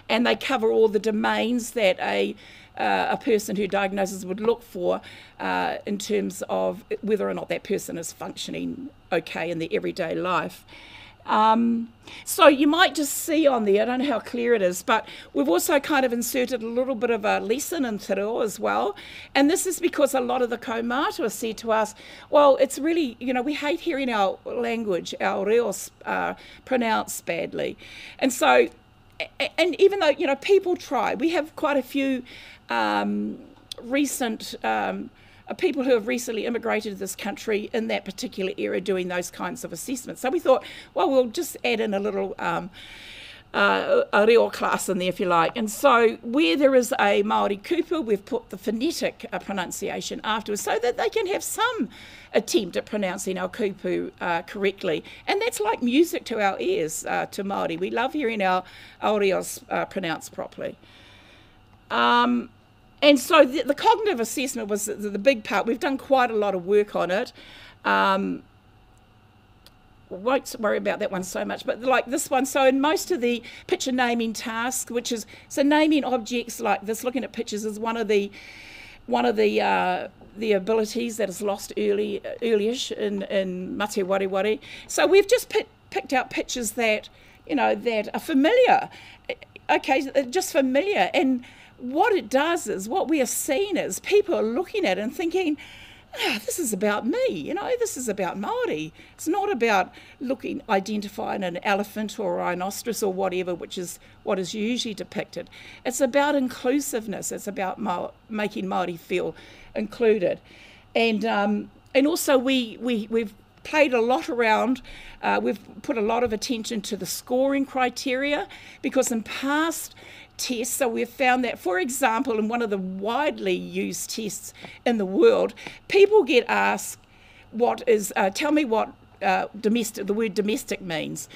and they cover all the domains that a uh, a person who diagnoses would look for uh, in terms of whether or not that person is functioning okay in their everyday life. Um, so you might just see on there, I don't know how clear it is, but we've also kind of inserted a little bit of a lesson in te reo as well. And this is because a lot of the kaumātua said to us, well, it's really, you know, we hate hearing our language, our reo, uh, pronounced badly. And so, and even though, you know, people try, we have quite a few um, recent um, people who have recently immigrated to this country in that particular era doing those kinds of assessments. So we thought, well, we'll just add in a little. Um, uh, a reo class in there, if you like. And so, where there is a Maori kupu, we've put the phonetic uh, pronunciation afterwards so that they can have some attempt at pronouncing our kupu uh, correctly. And that's like music to our ears, uh, to Maori. We love hearing our, our reos uh, pronounced properly. Um, and so the, the, cognitive assessment was the, the, big part. We've done quite a lot of work on it. Um, won't worry about that one so much, but like this one. So in most of the picture naming task, which is so naming objects like this, looking at pictures is one of the one of the uh, the abilities that is lost early earlyish in in Mate Wareware. So we've just picked out pictures that you know that are familiar. Okay, just familiar and what it does is what we are seeing is people are looking at it and thinking, ah, this is about me, you know, this is about Māori. It's not about looking, identifying an elephant or a rhinoceros or whatever, which is what is usually depicted. It's about inclusiveness. It's about Ma- making Māori feel included. And, um, and also we, we, we've played a lot around, uh, we've put a lot of attention to the scoring criteria because in past tests. So we've found that, for example, in one of the widely used tests in the world, people get asked, "What is? Uh, tell me what uh, domestic the word domestic means."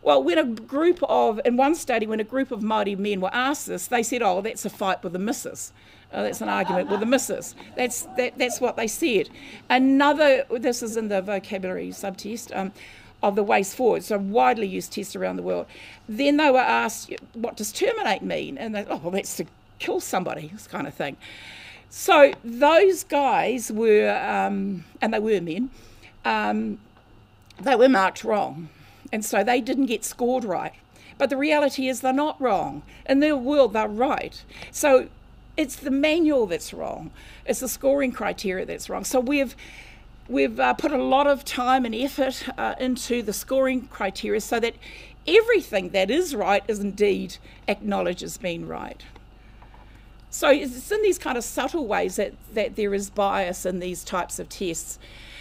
Well, when a group of, in one study, when a group of Māori men were asked this, they said, "Oh, that's a fight with the missus." Oh, that's an argument with the missus. That's that, That's what they said. Another. This is in the vocabulary subtest. Um, of the ways forward, so widely used test around the world. Then they were asked, what does terminate mean? And they, oh, well, that's to kill somebody, this kind of thing. So those guys were, um, and they were men, um, they were marked wrong. And so they didn't get scored right. But the reality is they're not wrong. In their world, they're right. So it's the manual that's wrong. It's the scoring criteria that's wrong. So we've We've uh, put a lot of time and effort uh, into the scoring criteria so that everything that is right is indeed acknowledged as being right. So it's in these kind of subtle ways that, that there is bias in these types of tests.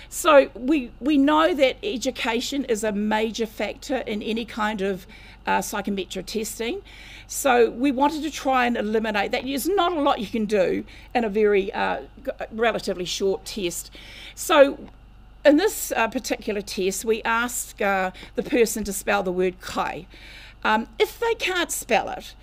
So we, we know that education is a major factor in any kind of uh, psychometric testing. So we wanted to try and eliminate that. There's not a lot you can do in a very uh, relatively short test. So in this uh, particular test, we ask uh, the person to spell the word kai. Um, if they can't spell it,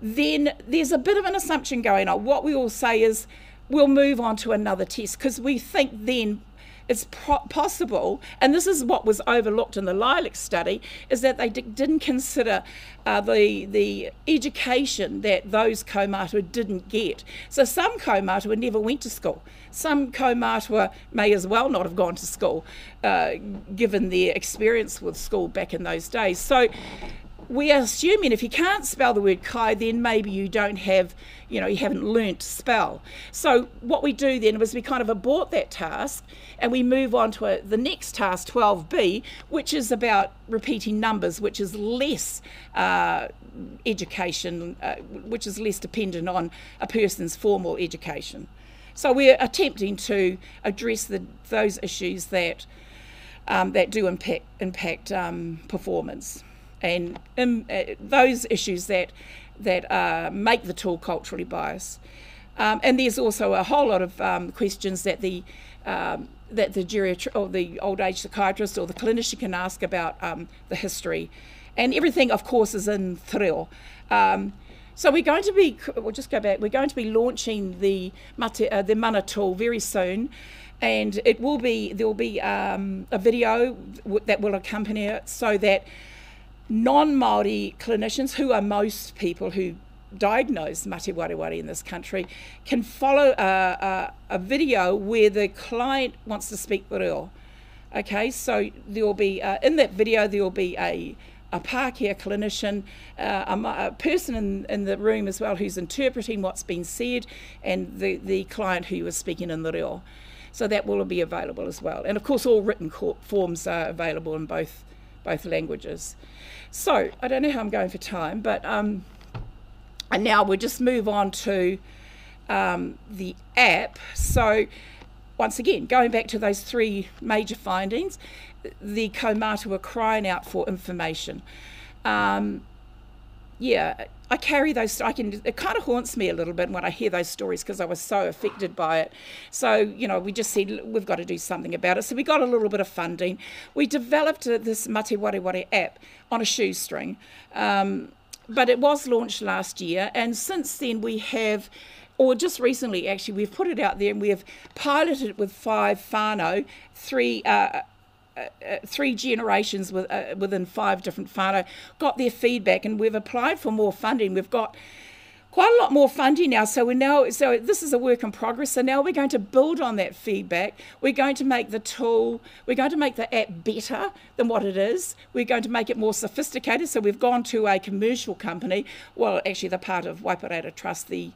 then there's a bit of an assumption going on. What we all say is we'll move on to another test because we think then it's possible, and this is what was overlooked in the Lilac study, is that they didn't consider uh, the the education that those kaumātua didn't get. So some kaumātua never went to school. Some kaumātua may as well not have gone to school, uh, given their experience with school back in those days. So we are assuming if you can't spell the word kai, then maybe you don't have, you know, you haven't learnt to spell. So what we do then was we kind of abort that task and we move on to a, the next task, 12b, which is about repeating numbers, which is less uh, education, uh, which is less dependent on a person's formal education. So we're attempting to address the, those issues that um, that do impact impact um, performance and um, uh, those issues that that uh, make the tool culturally biased. Um, and there's also a whole lot of um, questions that the um, that the geriatric or the old age psychiatrist or the clinician can ask about um, the history, and everything, of course, is in thrill. Um, so we're going to be, we'll just go back. We're going to be launching the mate, uh, the mana tool very soon and it will be there will be um, a video that will accompany it so that non Māori clinicians, who are most people who diagnose mate wareware in this country, can follow a, a, a, video where the client wants to speak reo. Okay, so there will be, uh, in that video, there will be a, a Pākehā clinician, uh, a, a, person in, in the room as well who's interpreting what's been said, and the, the client who was speaking in the reo. So that will be available as well. And of course, all written forms are available in both, both languages. So I don't know how I'm going for time, but um, and now we'll just move on to um, the app. So once again, going back to those three major findings, the kaumātua were crying out for information. Um, yeah, I carry those. I can. It kind of haunts me a little bit when I hear those stories because I was so affected by it. So you know, we just said we've got to do something about it. So we got a little bit of funding. We developed this Mate Wareware app on a shoestring, um, but it was launched last year, and since then we have or just recently actually we've put it out there and we have piloted it with five whānau, three uh, uh, uh, three generations with, uh, within five different whānau got their feedback and we've applied for more funding. We've got quite a lot more funding now. So we're now so this is a work in progress. So now we're going to build on that feedback. We're going to make the tool, we're going to make the app better than what it is. We're going to make it more sophisticated. So we've gone to a commercial company. Well, actually, they're part of Waipareira Trust, the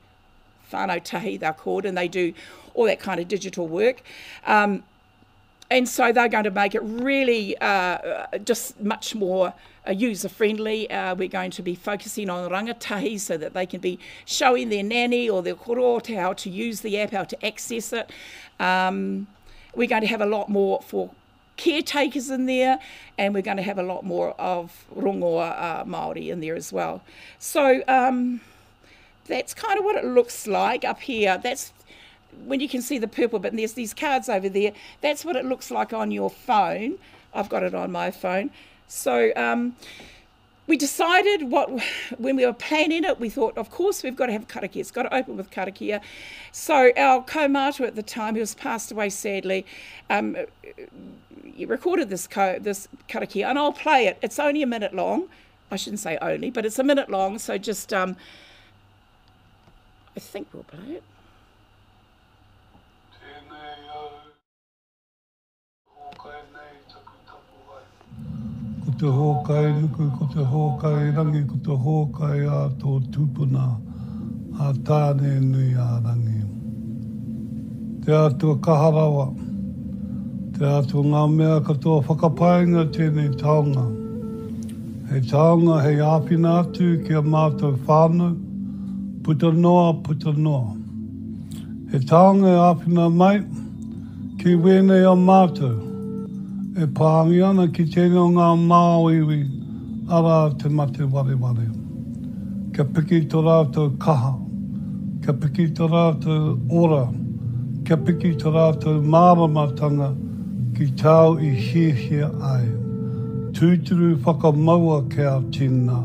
Whānau Tahi, they're called, and they do all that kind of digital work. Um, and so they're going to make it really uh, just much more uh, user friendly. Uh, we're going to be focusing on rangatahi so that they can be showing their nanny or their koro how to use the app, how to access it. Um, we're going to have a lot more for caretakers in there, and we're going to have a lot more of rongoā uh, Māori in there as well. So um, that's kind of what it looks like up here. That's when you can see the purple and there's these cards over there, that's what it looks like on your phone. I've got it on my phone. So um, we decided what when we were planning it, we thought, of course, we've got to have karakia. It's got to open with karakia. So our kaumātua at the time, who has passed away sadly, um, recorded this ko, this karakia, and I'll play it. It's only a minute long. I shouldn't say only, but it's a minute long. So just, um, I think we'll play it. Te hōkai nuku, ko te hōkai rangi, ko te hōkai a tō tūpuna, a tāne nui a rangi. Te atua kaharawa, te atua ngā mea katoa whakapainga tēnei taonga. Hei taonga hei āpina atu ki a mātou whānau, puta noa, puta noa. He taonga e āpina mai, Ki wēnei a mātou, e pāngi ana ki tēnei o ngā māoiwi, ara te mate ware ware. Kia piki tō rātou kaha, kia piki tō rātou ora, kia piki tō rātou māramatanga ki tāu i hia ai. Tūturu whakamaua ke au tina,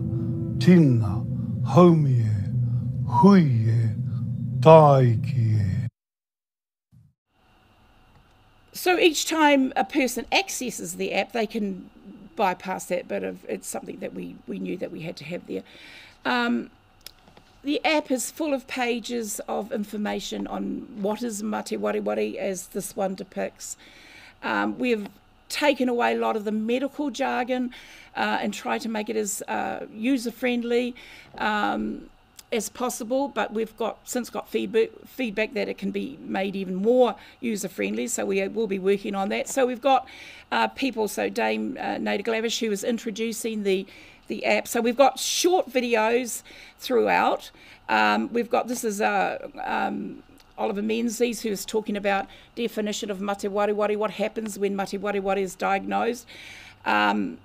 tina, haumi e, hui e, So each time a person accesses the app, they can bypass that bit of it's something that we, we knew that we had to have there. Um, the app is full of pages of information on what is Mate Wareware, as this one depicts. Um, we've taken away a lot of the medical jargon uh, and tried to make it as uh, user friendly. Um, as possible, but we've got since got feedback feedback that it can be made even more user friendly. So we will be working on that. So we've got uh, people. So Dame uh, Naida Glavish who is introducing the the app. So we've got short videos throughout. Um, we've got this is uh, um, Oliver Menzies who is talking about definition of mate wareware, what happens when mate wareware is diagnosed. Um,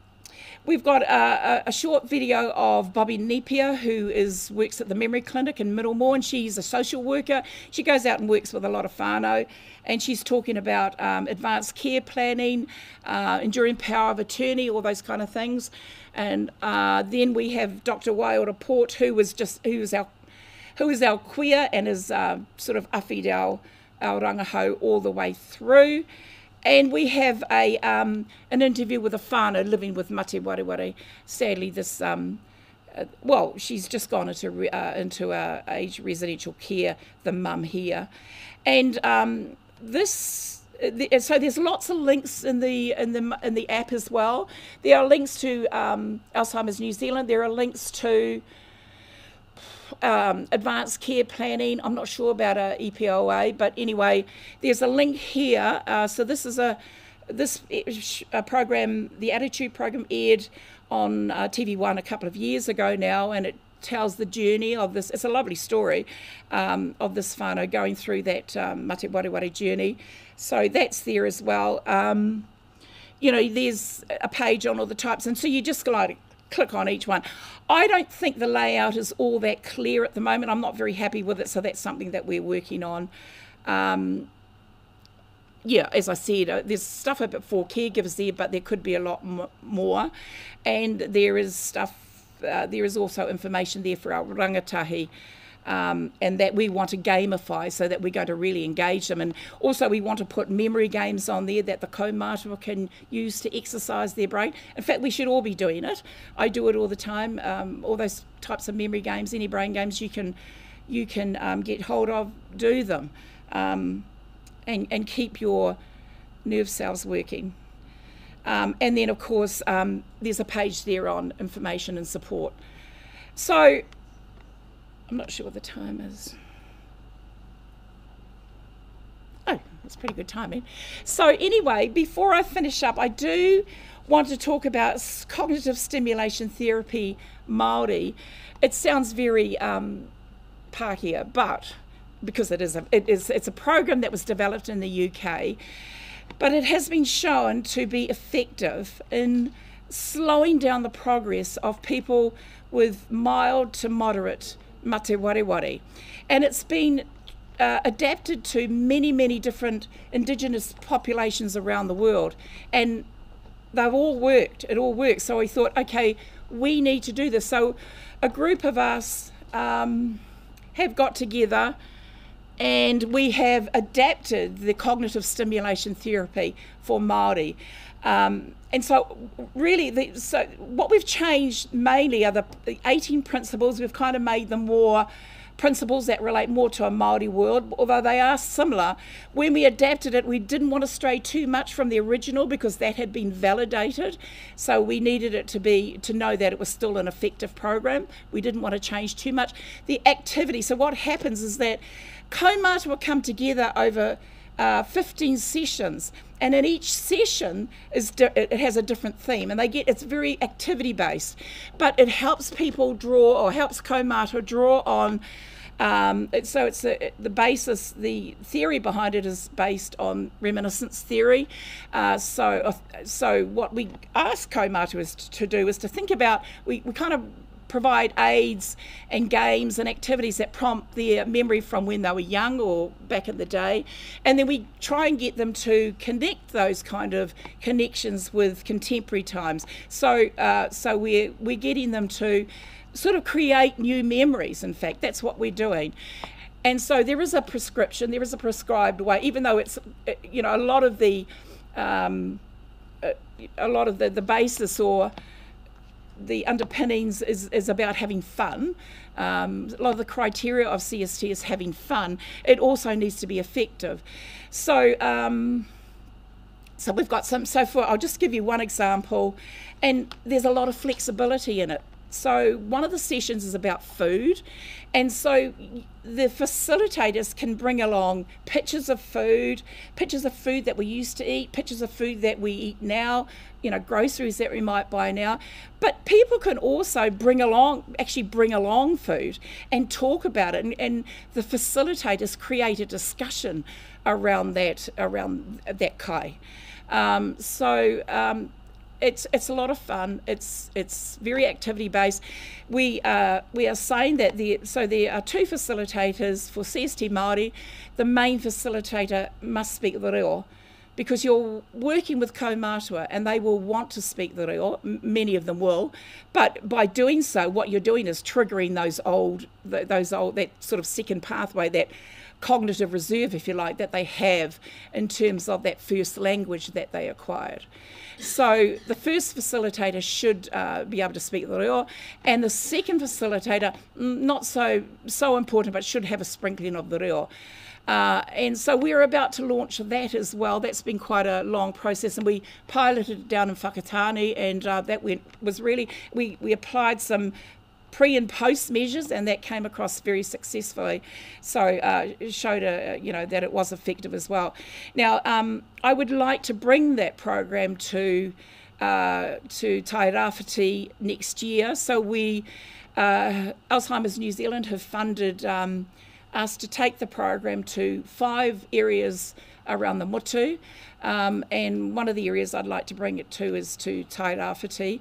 We've got a, a, short video of Bobby Napier, who is works at the Memory Clinic in Middlemore, and she's a social worker. She goes out and works with a lot of whānau, and she's talking about um, advanced care planning, uh, enduring power of attorney, all those kind of things. And uh, then we have Dr. Waiora Port, who was just who is our who is our kuia and is uh, sort of afied our, our rangahau all the way through. And we have a um, an interview with a whānau living with Mate Wareware Sadly, this, um, uh, well, she's just gone into, uh, into uh, age residential care, the mum here. And um, this, uh, so there's lots of links in the, in, the, in the app as well. There are links to um, Alzheimer's New Zealand, there are links to um, advanced care planning. I'm not sure about a EPOA, but anyway, there's a link here. Uh, so this is a this a program, the Attitude program, aired on uh, TV One a couple of years ago now, and it tells the journey of this. It's a lovely story um, of this whānau going through that um, Mate Wareware journey. So that's there as well. Um, you know, there's a page on all the types, and so you just like click on each one. I don't think the layout is all that clear at the moment. I'm not very happy with it, so that's something that we're working on. Um, yeah, as I said, uh, there's stuff about for caregivers there, but there could be a lot more. And there is stuff, uh, there is also information there for our rangatahi um, and that we want to gamify so that we're going to really engage them. And also, we want to put memory games on there that the kaumātua can use to exercise their brain. In fact, we should all be doing it. I do it all the time. Um, all those types of memory games, any brain games you can you can um, get hold of, do them, um, and and keep your nerve cells working. Um, and then, of course, um, there's a page there on information and support. So I'm not sure what the time is. Oh, that's pretty good timing. So, anyway, before I finish up, I do want to talk about cognitive stimulation therapy Māori. It sounds very um, Pākehā, but because it is a, it is it's a program that was developed in the UK, but it has been shown to be effective in slowing down the progress of people with mild to moderate mate. And it's been uh, adapted to many, many different indigenous populations around the world. And they've all worked, it all works. So we thought, okay, we need to do this. So a group of us um, have got together and we have adapted the cognitive stimulation therapy for Māori. Um, and so, really, the, so what we've changed mainly are the 18 principles. We've kind of made them more principles that relate more to a Maori world, although they are similar. When we adapted it, we didn't want to stray too much from the original because that had been validated. So we needed it to be to know that it was still an effective program. We didn't want to change too much. The activity. So what happens is that kaumātua will come together over uh, 15 sessions and in each session is it has a different theme and they get it's very activity based but it helps people draw or helps kaumātua draw on Um, it, so it's a, the basis, the theory behind it is based on reminiscence theory. Uh, so, uh, so what we ask kaumātua to do is to think about, we, we kind of provide aids and games and activities that prompt their memory from when they were young or back in the day. And then we try and get them to connect those kind of connections with contemporary times. So, uh, so we're, we're getting them to sort of create new memories, in fact, that's what we're doing. And so there is a prescription, there is a prescribed way, even though it's, uh, you know, a lot of the, um, uh, a lot of the, the basis or the underpinnings is, is about having fun. Um, a lot of the criteria of CST is having fun. It also needs to be effective. So, um, so we've got some. So for I'll just give you one example, and there's a lot of flexibility in it. So one of the sessions is about food, and so the facilitators can bring along pictures of food, pictures of food that we used to eat, pictures of food that we eat now, you know, groceries that we might buy now. But people can also bring along, actually bring along food and talk about it, and, and the facilitators create a discussion around that around that kai. Um, so um, it's it's a lot of fun. It's it's very activity based. We uh, we are saying that the so there are two facilitators for CST Māori. The main facilitator must speak the reo because you're working with kaumātua and they will want to speak the reo, many of them will, but by doing so, what you're doing is triggering those old, those old, that sort of second pathway, that cognitive reserve, if you like, that they have in terms of that first language that they acquired. So the first facilitator should uh, be able to speak the reo, and the second facilitator, mm, not so so important, but should have a sprinkling of the reo. Uh, and so we're about to launch that as well. That's been quite a long process, and we piloted it down in Whakatāne, and uh, that went was really we we applied some pre and post measures, and that came across very successfully. So uh, showed a, you know that it was effective as well. Now um, I would like to bring that program to uh, to Tairāwhiti next year. So we uh, Alzheimer's New Zealand have funded. Um, us to take the program to five areas around the Motu. Um, and one of the areas I'd like to bring it to is to Tairāwhiti.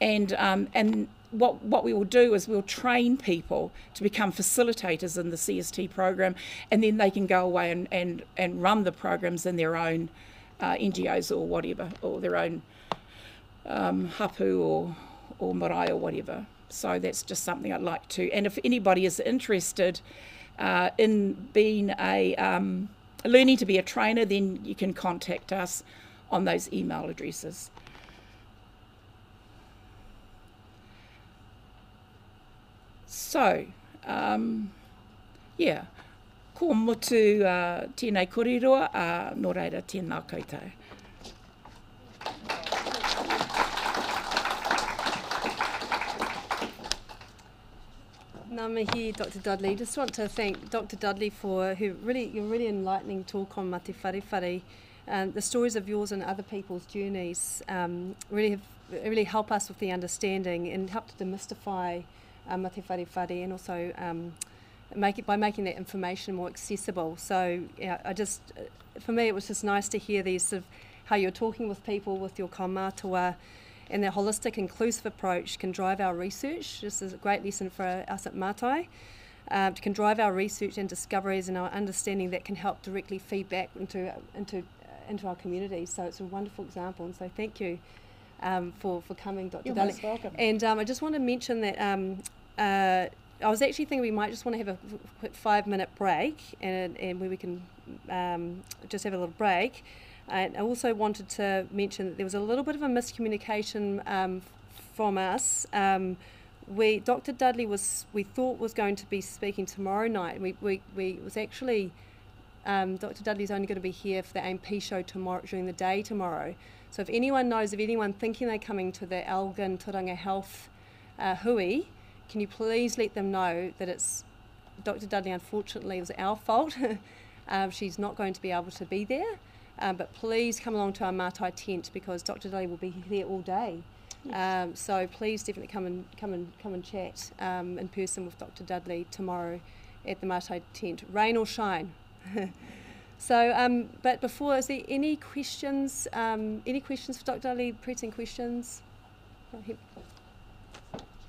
And, um, and what, what we will do is we'll train people to become facilitators in the CST program, and then they can go away and, and, and run the programs in their own uh, NGOs or whatever, or their own um, hapu or, or marae or whatever. So that's just something I'd like to. And if anybody is interested, uh, in being a um, learning to be a trainer, then you can contact us on those email addresses. So, um, yeah, ko motu uh, tēnei koriroa, uh, nō reira tēnā koutou. Ngā mihi, Dr. Dudley. Just want to thank Dr. Dudley for her really, your really enlightening talk on Mate Wharewhare. Um, the stories of yours and other people's journeys um, really have really help us with the understanding and help to demystify uh, Mate Wareware and also um, make it by making that information more accessible. So yeah, I just, for me, it was just nice to hear these sort of how you're talking with people with your kaumātua and their holistic, inclusive approach can drive our research. This is a great lesson for us at Mātai. Um, can drive our research and discoveries and our understanding that can help directly feed back into into uh, into our community. So it's a wonderful example, and so thank you um, for for coming, Dr. You're most welcome. And um, I just want to mention that. Uh, I was actually thinking we might just want to have a quick five minute break and, and where we can um, just have a little break. And I also wanted to mention that there was a little bit of a miscommunication um, from us. Um, we Dr. Dudley was we thought was going to be speaking tomorrow night. We we, we was actually um, Dr. Dudley's only going to be here for the A&P show tomorrow during the day tomorrow. So if anyone knows of anyone thinking they're coming to the Elgin Turanga Health uh, hui, can you please let them know that it's Dr. Dudley? Unfortunately, it was our fault. um, she's not going to be able to be there. Um, but please come along to our Mātai tent because Dr. Dudley will be there all day. Um, so please definitely come and come and come and chat um, in person with Dr. Dudley tomorrow at the Mātai tent, rain or shine. so, um, but before, is there any questions? Um, any questions for Dr. Dudley? Pressing questions?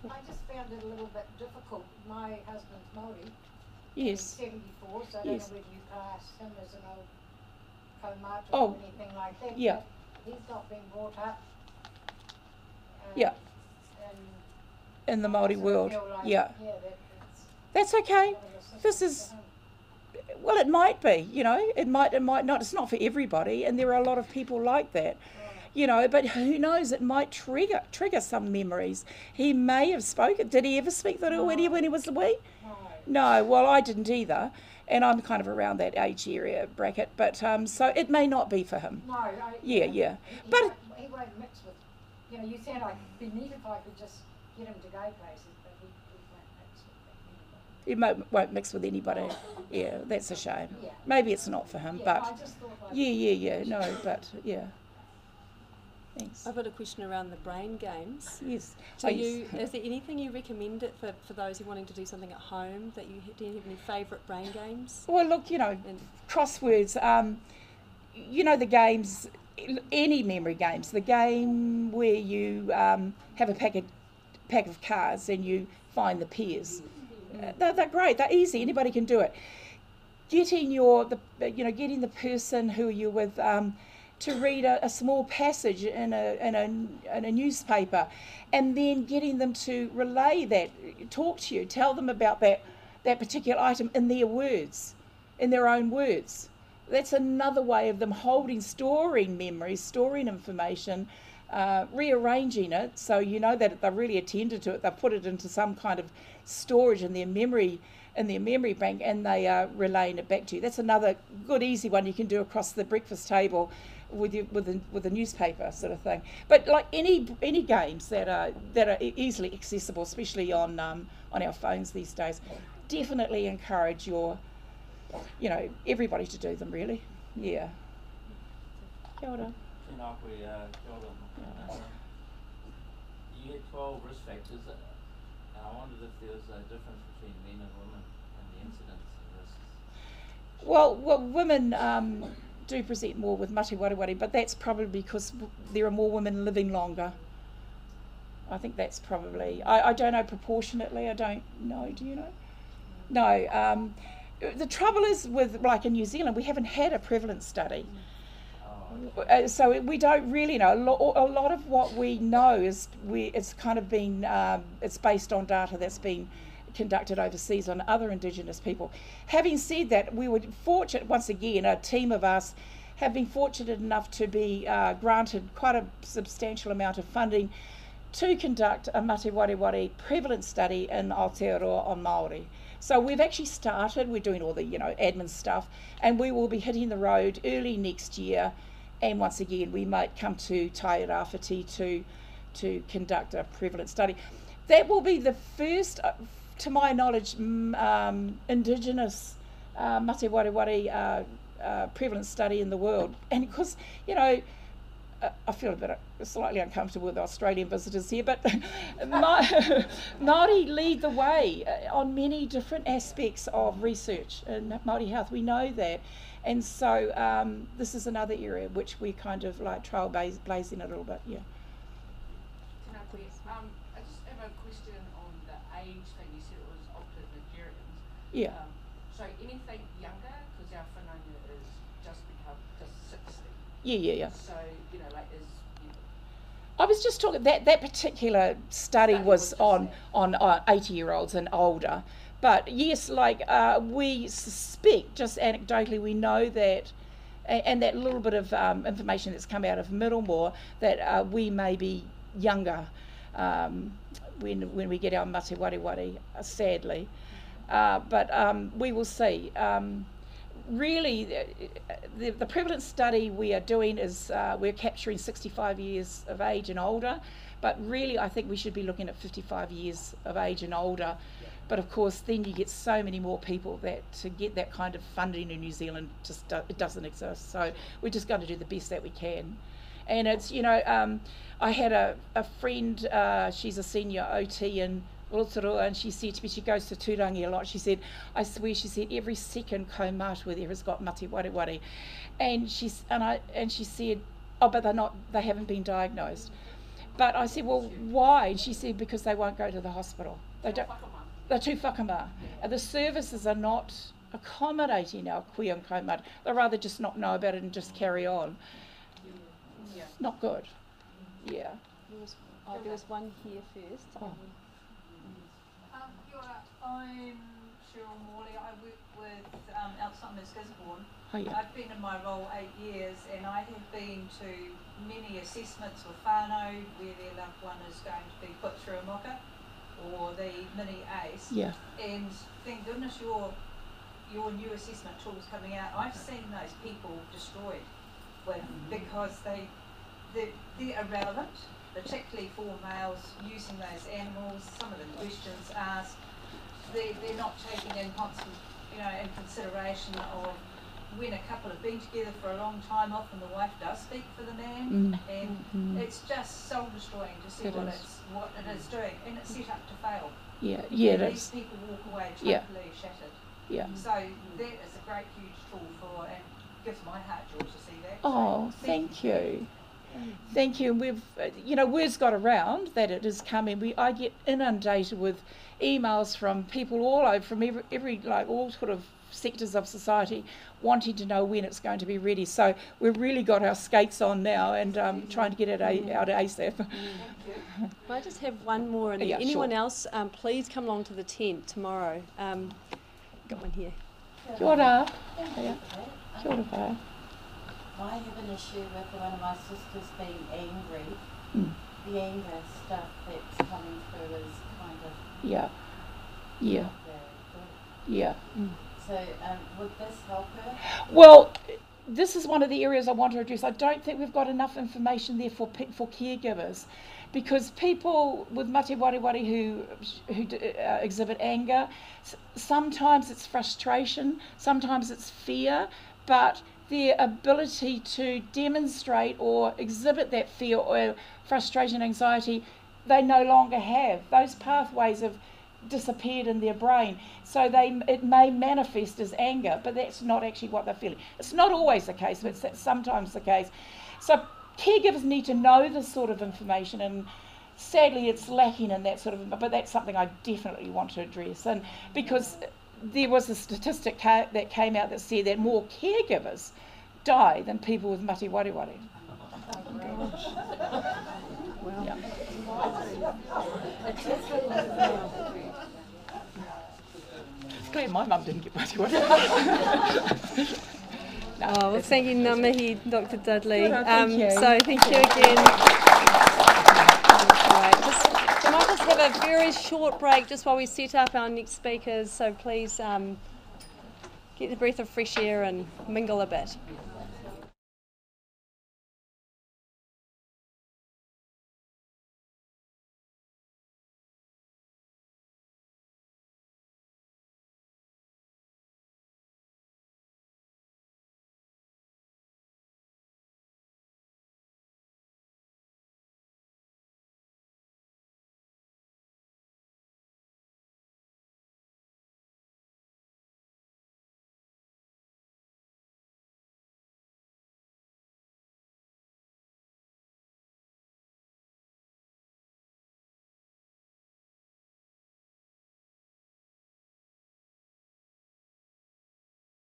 I just found it a little bit difficult. My husband's Māori. Yes. He's 74, so I don't Yes. know whether you class him as an old kaumata Oh, or anything like that. yeah. He's not been brought up. um, Yeah. in- In the Māori world. like, Yeah. Yeah, that it's That's okay. one of the This is- Well, it might be, you know, it might, it might not. It's not for everybody, and there are a lot of people like that, you know. But who knows? It might trigger trigger some memories. He may have spoken. Did he ever speak the when he when he was a wee? No. No. Well, I didn't either, and I'm kind of around that age area bracket. But um, so it may not be for him. No, I, Yeah, yeah. He, he But- won't, he won't mix with, you know, you said I'd be neat if I could just get him to go places, but he, he won't mix with He mo- won't mix with anybody. Yeah, that's a shame. Yeah. Maybe it's not for him. Yeah, I but just thought like. yeah, yeah, yeah. No, but yeah. Thanks. I've got a question around the brain games. Yes. Oh, you, is there anything you recommend it for, for those who are wanting to do something at home that you do you have any favourite brain games? Well, look, you know, And crosswords. Um, you know the games, any memory games. The game where you um, have a pack of pack of cards and you find the pairs. Uh, they're, they're great. They're easy. Anybody can do it. Getting your the you know getting the person who you're with. Um, to read a, a small passage in a, in, a, in a newspaper and then getting them to relay that, talk to you, tell them about that, that particular item in their words, in their own words. That's another way of them holding, storing memories, storing information, uh, rearranging it so you know that they've really attended to it. They've put it into some kind of storage in their memory in their memory bank and they are relaying it back to you. That's another good, easy one you can do across the breakfast table with your, with a, with a newspaper sort of thing. But like any any games that are that are easily accessible, especially on um, on our phones these days, definitely encourage your you know everybody to do them. Really, yeah. Kia ora. Tēnā koe, uh, kia ora. Um, You had twelve risk factors, uh, and I wondered if there was a difference between men and women and the incidence of risks. Well, well, women um, do present more with mate wari but that's probably because there are more women living longer. I think that's probably. I, I don't know proportionately. I don't know. Do you know? No. Um, the trouble is with like in New Zealand, we haven't had a prevalence study. Oh, Uh, so we don't really know. A lot, a lot of what we know is we, it's kind of been um, it's based on data that's been conducted overseas on other Indigenous people. Having said that, we were fortunate once again. A team of us have been fortunate enough to be uh, granted quite a substantial amount of funding to conduct a Mate Wari prevalence study in Aotearoa on Maori. So we've actually started. We're doing all the you know admin stuff, and we will be hitting the road early next year. And once again, we might come to Tairāwhiti to to conduct a prevalence study. That will be the first, uh, to my knowledge, um, Indigenous uh, Mate Wareware uh, uh, prevalence study in the world. And of course, you know. I feel a bit uh, slightly uncomfortable with Australian visitors here, but Ma- Māori lead the way uh, on many different aspects of research in Māori health. We know that. And so um, this is another area which we kind of like trailblazing a little bit, yeah. Tēnā koe. Um, I just have a question on the age thing. You said it was octogenarians. Yeah. Um, so anything younger, because our whanaunga is just become just 60. Yeah, yeah, yeah. So, you know, like is, you know, I was just talking that that particular study was on that. on uh, eighty year olds and older, but yes, like uh, we suspect, just anecdotally, we know that, and, and that little bit of um, information that's come out of Middlemore that uh, we may be younger um, when when we get our mate wareware, uh, sadly, uh, but um, we will see. Um, really, uh, the, the prevalence study we are doing is uh, we're capturing 65 years of age and older, but really I think we should be looking at 55 years of age and older. But of course, then you get so many more people that to get that kind of funding in New Zealand just do, it doesn't exist. So we're just going to do the best that we can. And it's, you know, um, I had a, a friend, uh, she's a senior OT in Rotorua, and she said to me, she goes to Turangi a lot. She said, I swear, she said, every second kaumātua there has got mate wareware. And, she's, and, I, and she said, oh, but they're not, they haven't been diagnosed. But I said, well, why? And she said, because they won't go to the hospital. They don't, they're too whakama. And the services are not accommodating our kuia and kaumata. They'd rather just not know about it and just carry on. Yeah. Not good. Yeah. There was, oh, there was one here first. Oh. Um. I'm Cheryl Morley. I work with um, Alzheimer's Gisborne. Oh, yeah. I've been in my role eight years and I have been to many assessments with whānau where their loved one is going to be put through a MoCA or the mini ACE. Yeah. And thank goodness your your new assessment tools coming out. I've seen those people destroyed with because they they're, they're irrelevant, particularly for males using those animals. Some of the questions asked, they they're not taking in constant, you know, in consideration of when a couple have been together for a long time. Often the wife does speak for the man, Mm. and Mhm. it's just soul destroying to see It what is. it's what it is doing, and it's set up to fail. Yeah. Yeah. And these people walk away Yeah. shattered. Yeah. So that is a great, huge tool for, and gives my heart joy to see that. Oh, So thank you. Thank you. And we've, uh, you know, words got around that it is coming. We, I get inundated with emails from people all over, from every, every like all sort of sectors of society, wanting to know when it's going to be ready. So we've really got our skates on now and um, trying to get it a, out ASAP. Can I just have one more? And Yeah, anyone sure. else, um, please come along to the tent tomorrow. Um, got one here. Kia ora. Hiya. Kia ora whai. I have an issue with one of my sisters being angry. Mm. The anger stuff that's coming through is kind of Yeah. Yeah. not very good. Yeah. So um, would this help her? Well, this is one of the areas I want to address. I don't think we've got enough information there for for caregivers, because people with mate wareware who who uh, exhibit anger, sometimes it's frustration, sometimes it's fear, but their ability to demonstrate or exhibit that fear or frustration, anxiety, they no longer have. Those pathways have disappeared in their brain. So they it may manifest as anger, but that's not actually what they're feeling. It's not always the case, but it's sometimes the case. So caregivers need to know this sort of information and sadly it's lacking in that sort of but that's something I definitely want to address and because there was a statistic ca- that came out that said that more caregivers die than people with mati wari wari. Yeah. It's my mum didn't get wari wari. No, Oh, well, thank you, Ngā mihi, Dr. Dudley. Good, thank you. So thank you again. Right, just, we might just have a very short break just while we set up our next speakers. So please um, get the breath of fresh air and mingle a bit.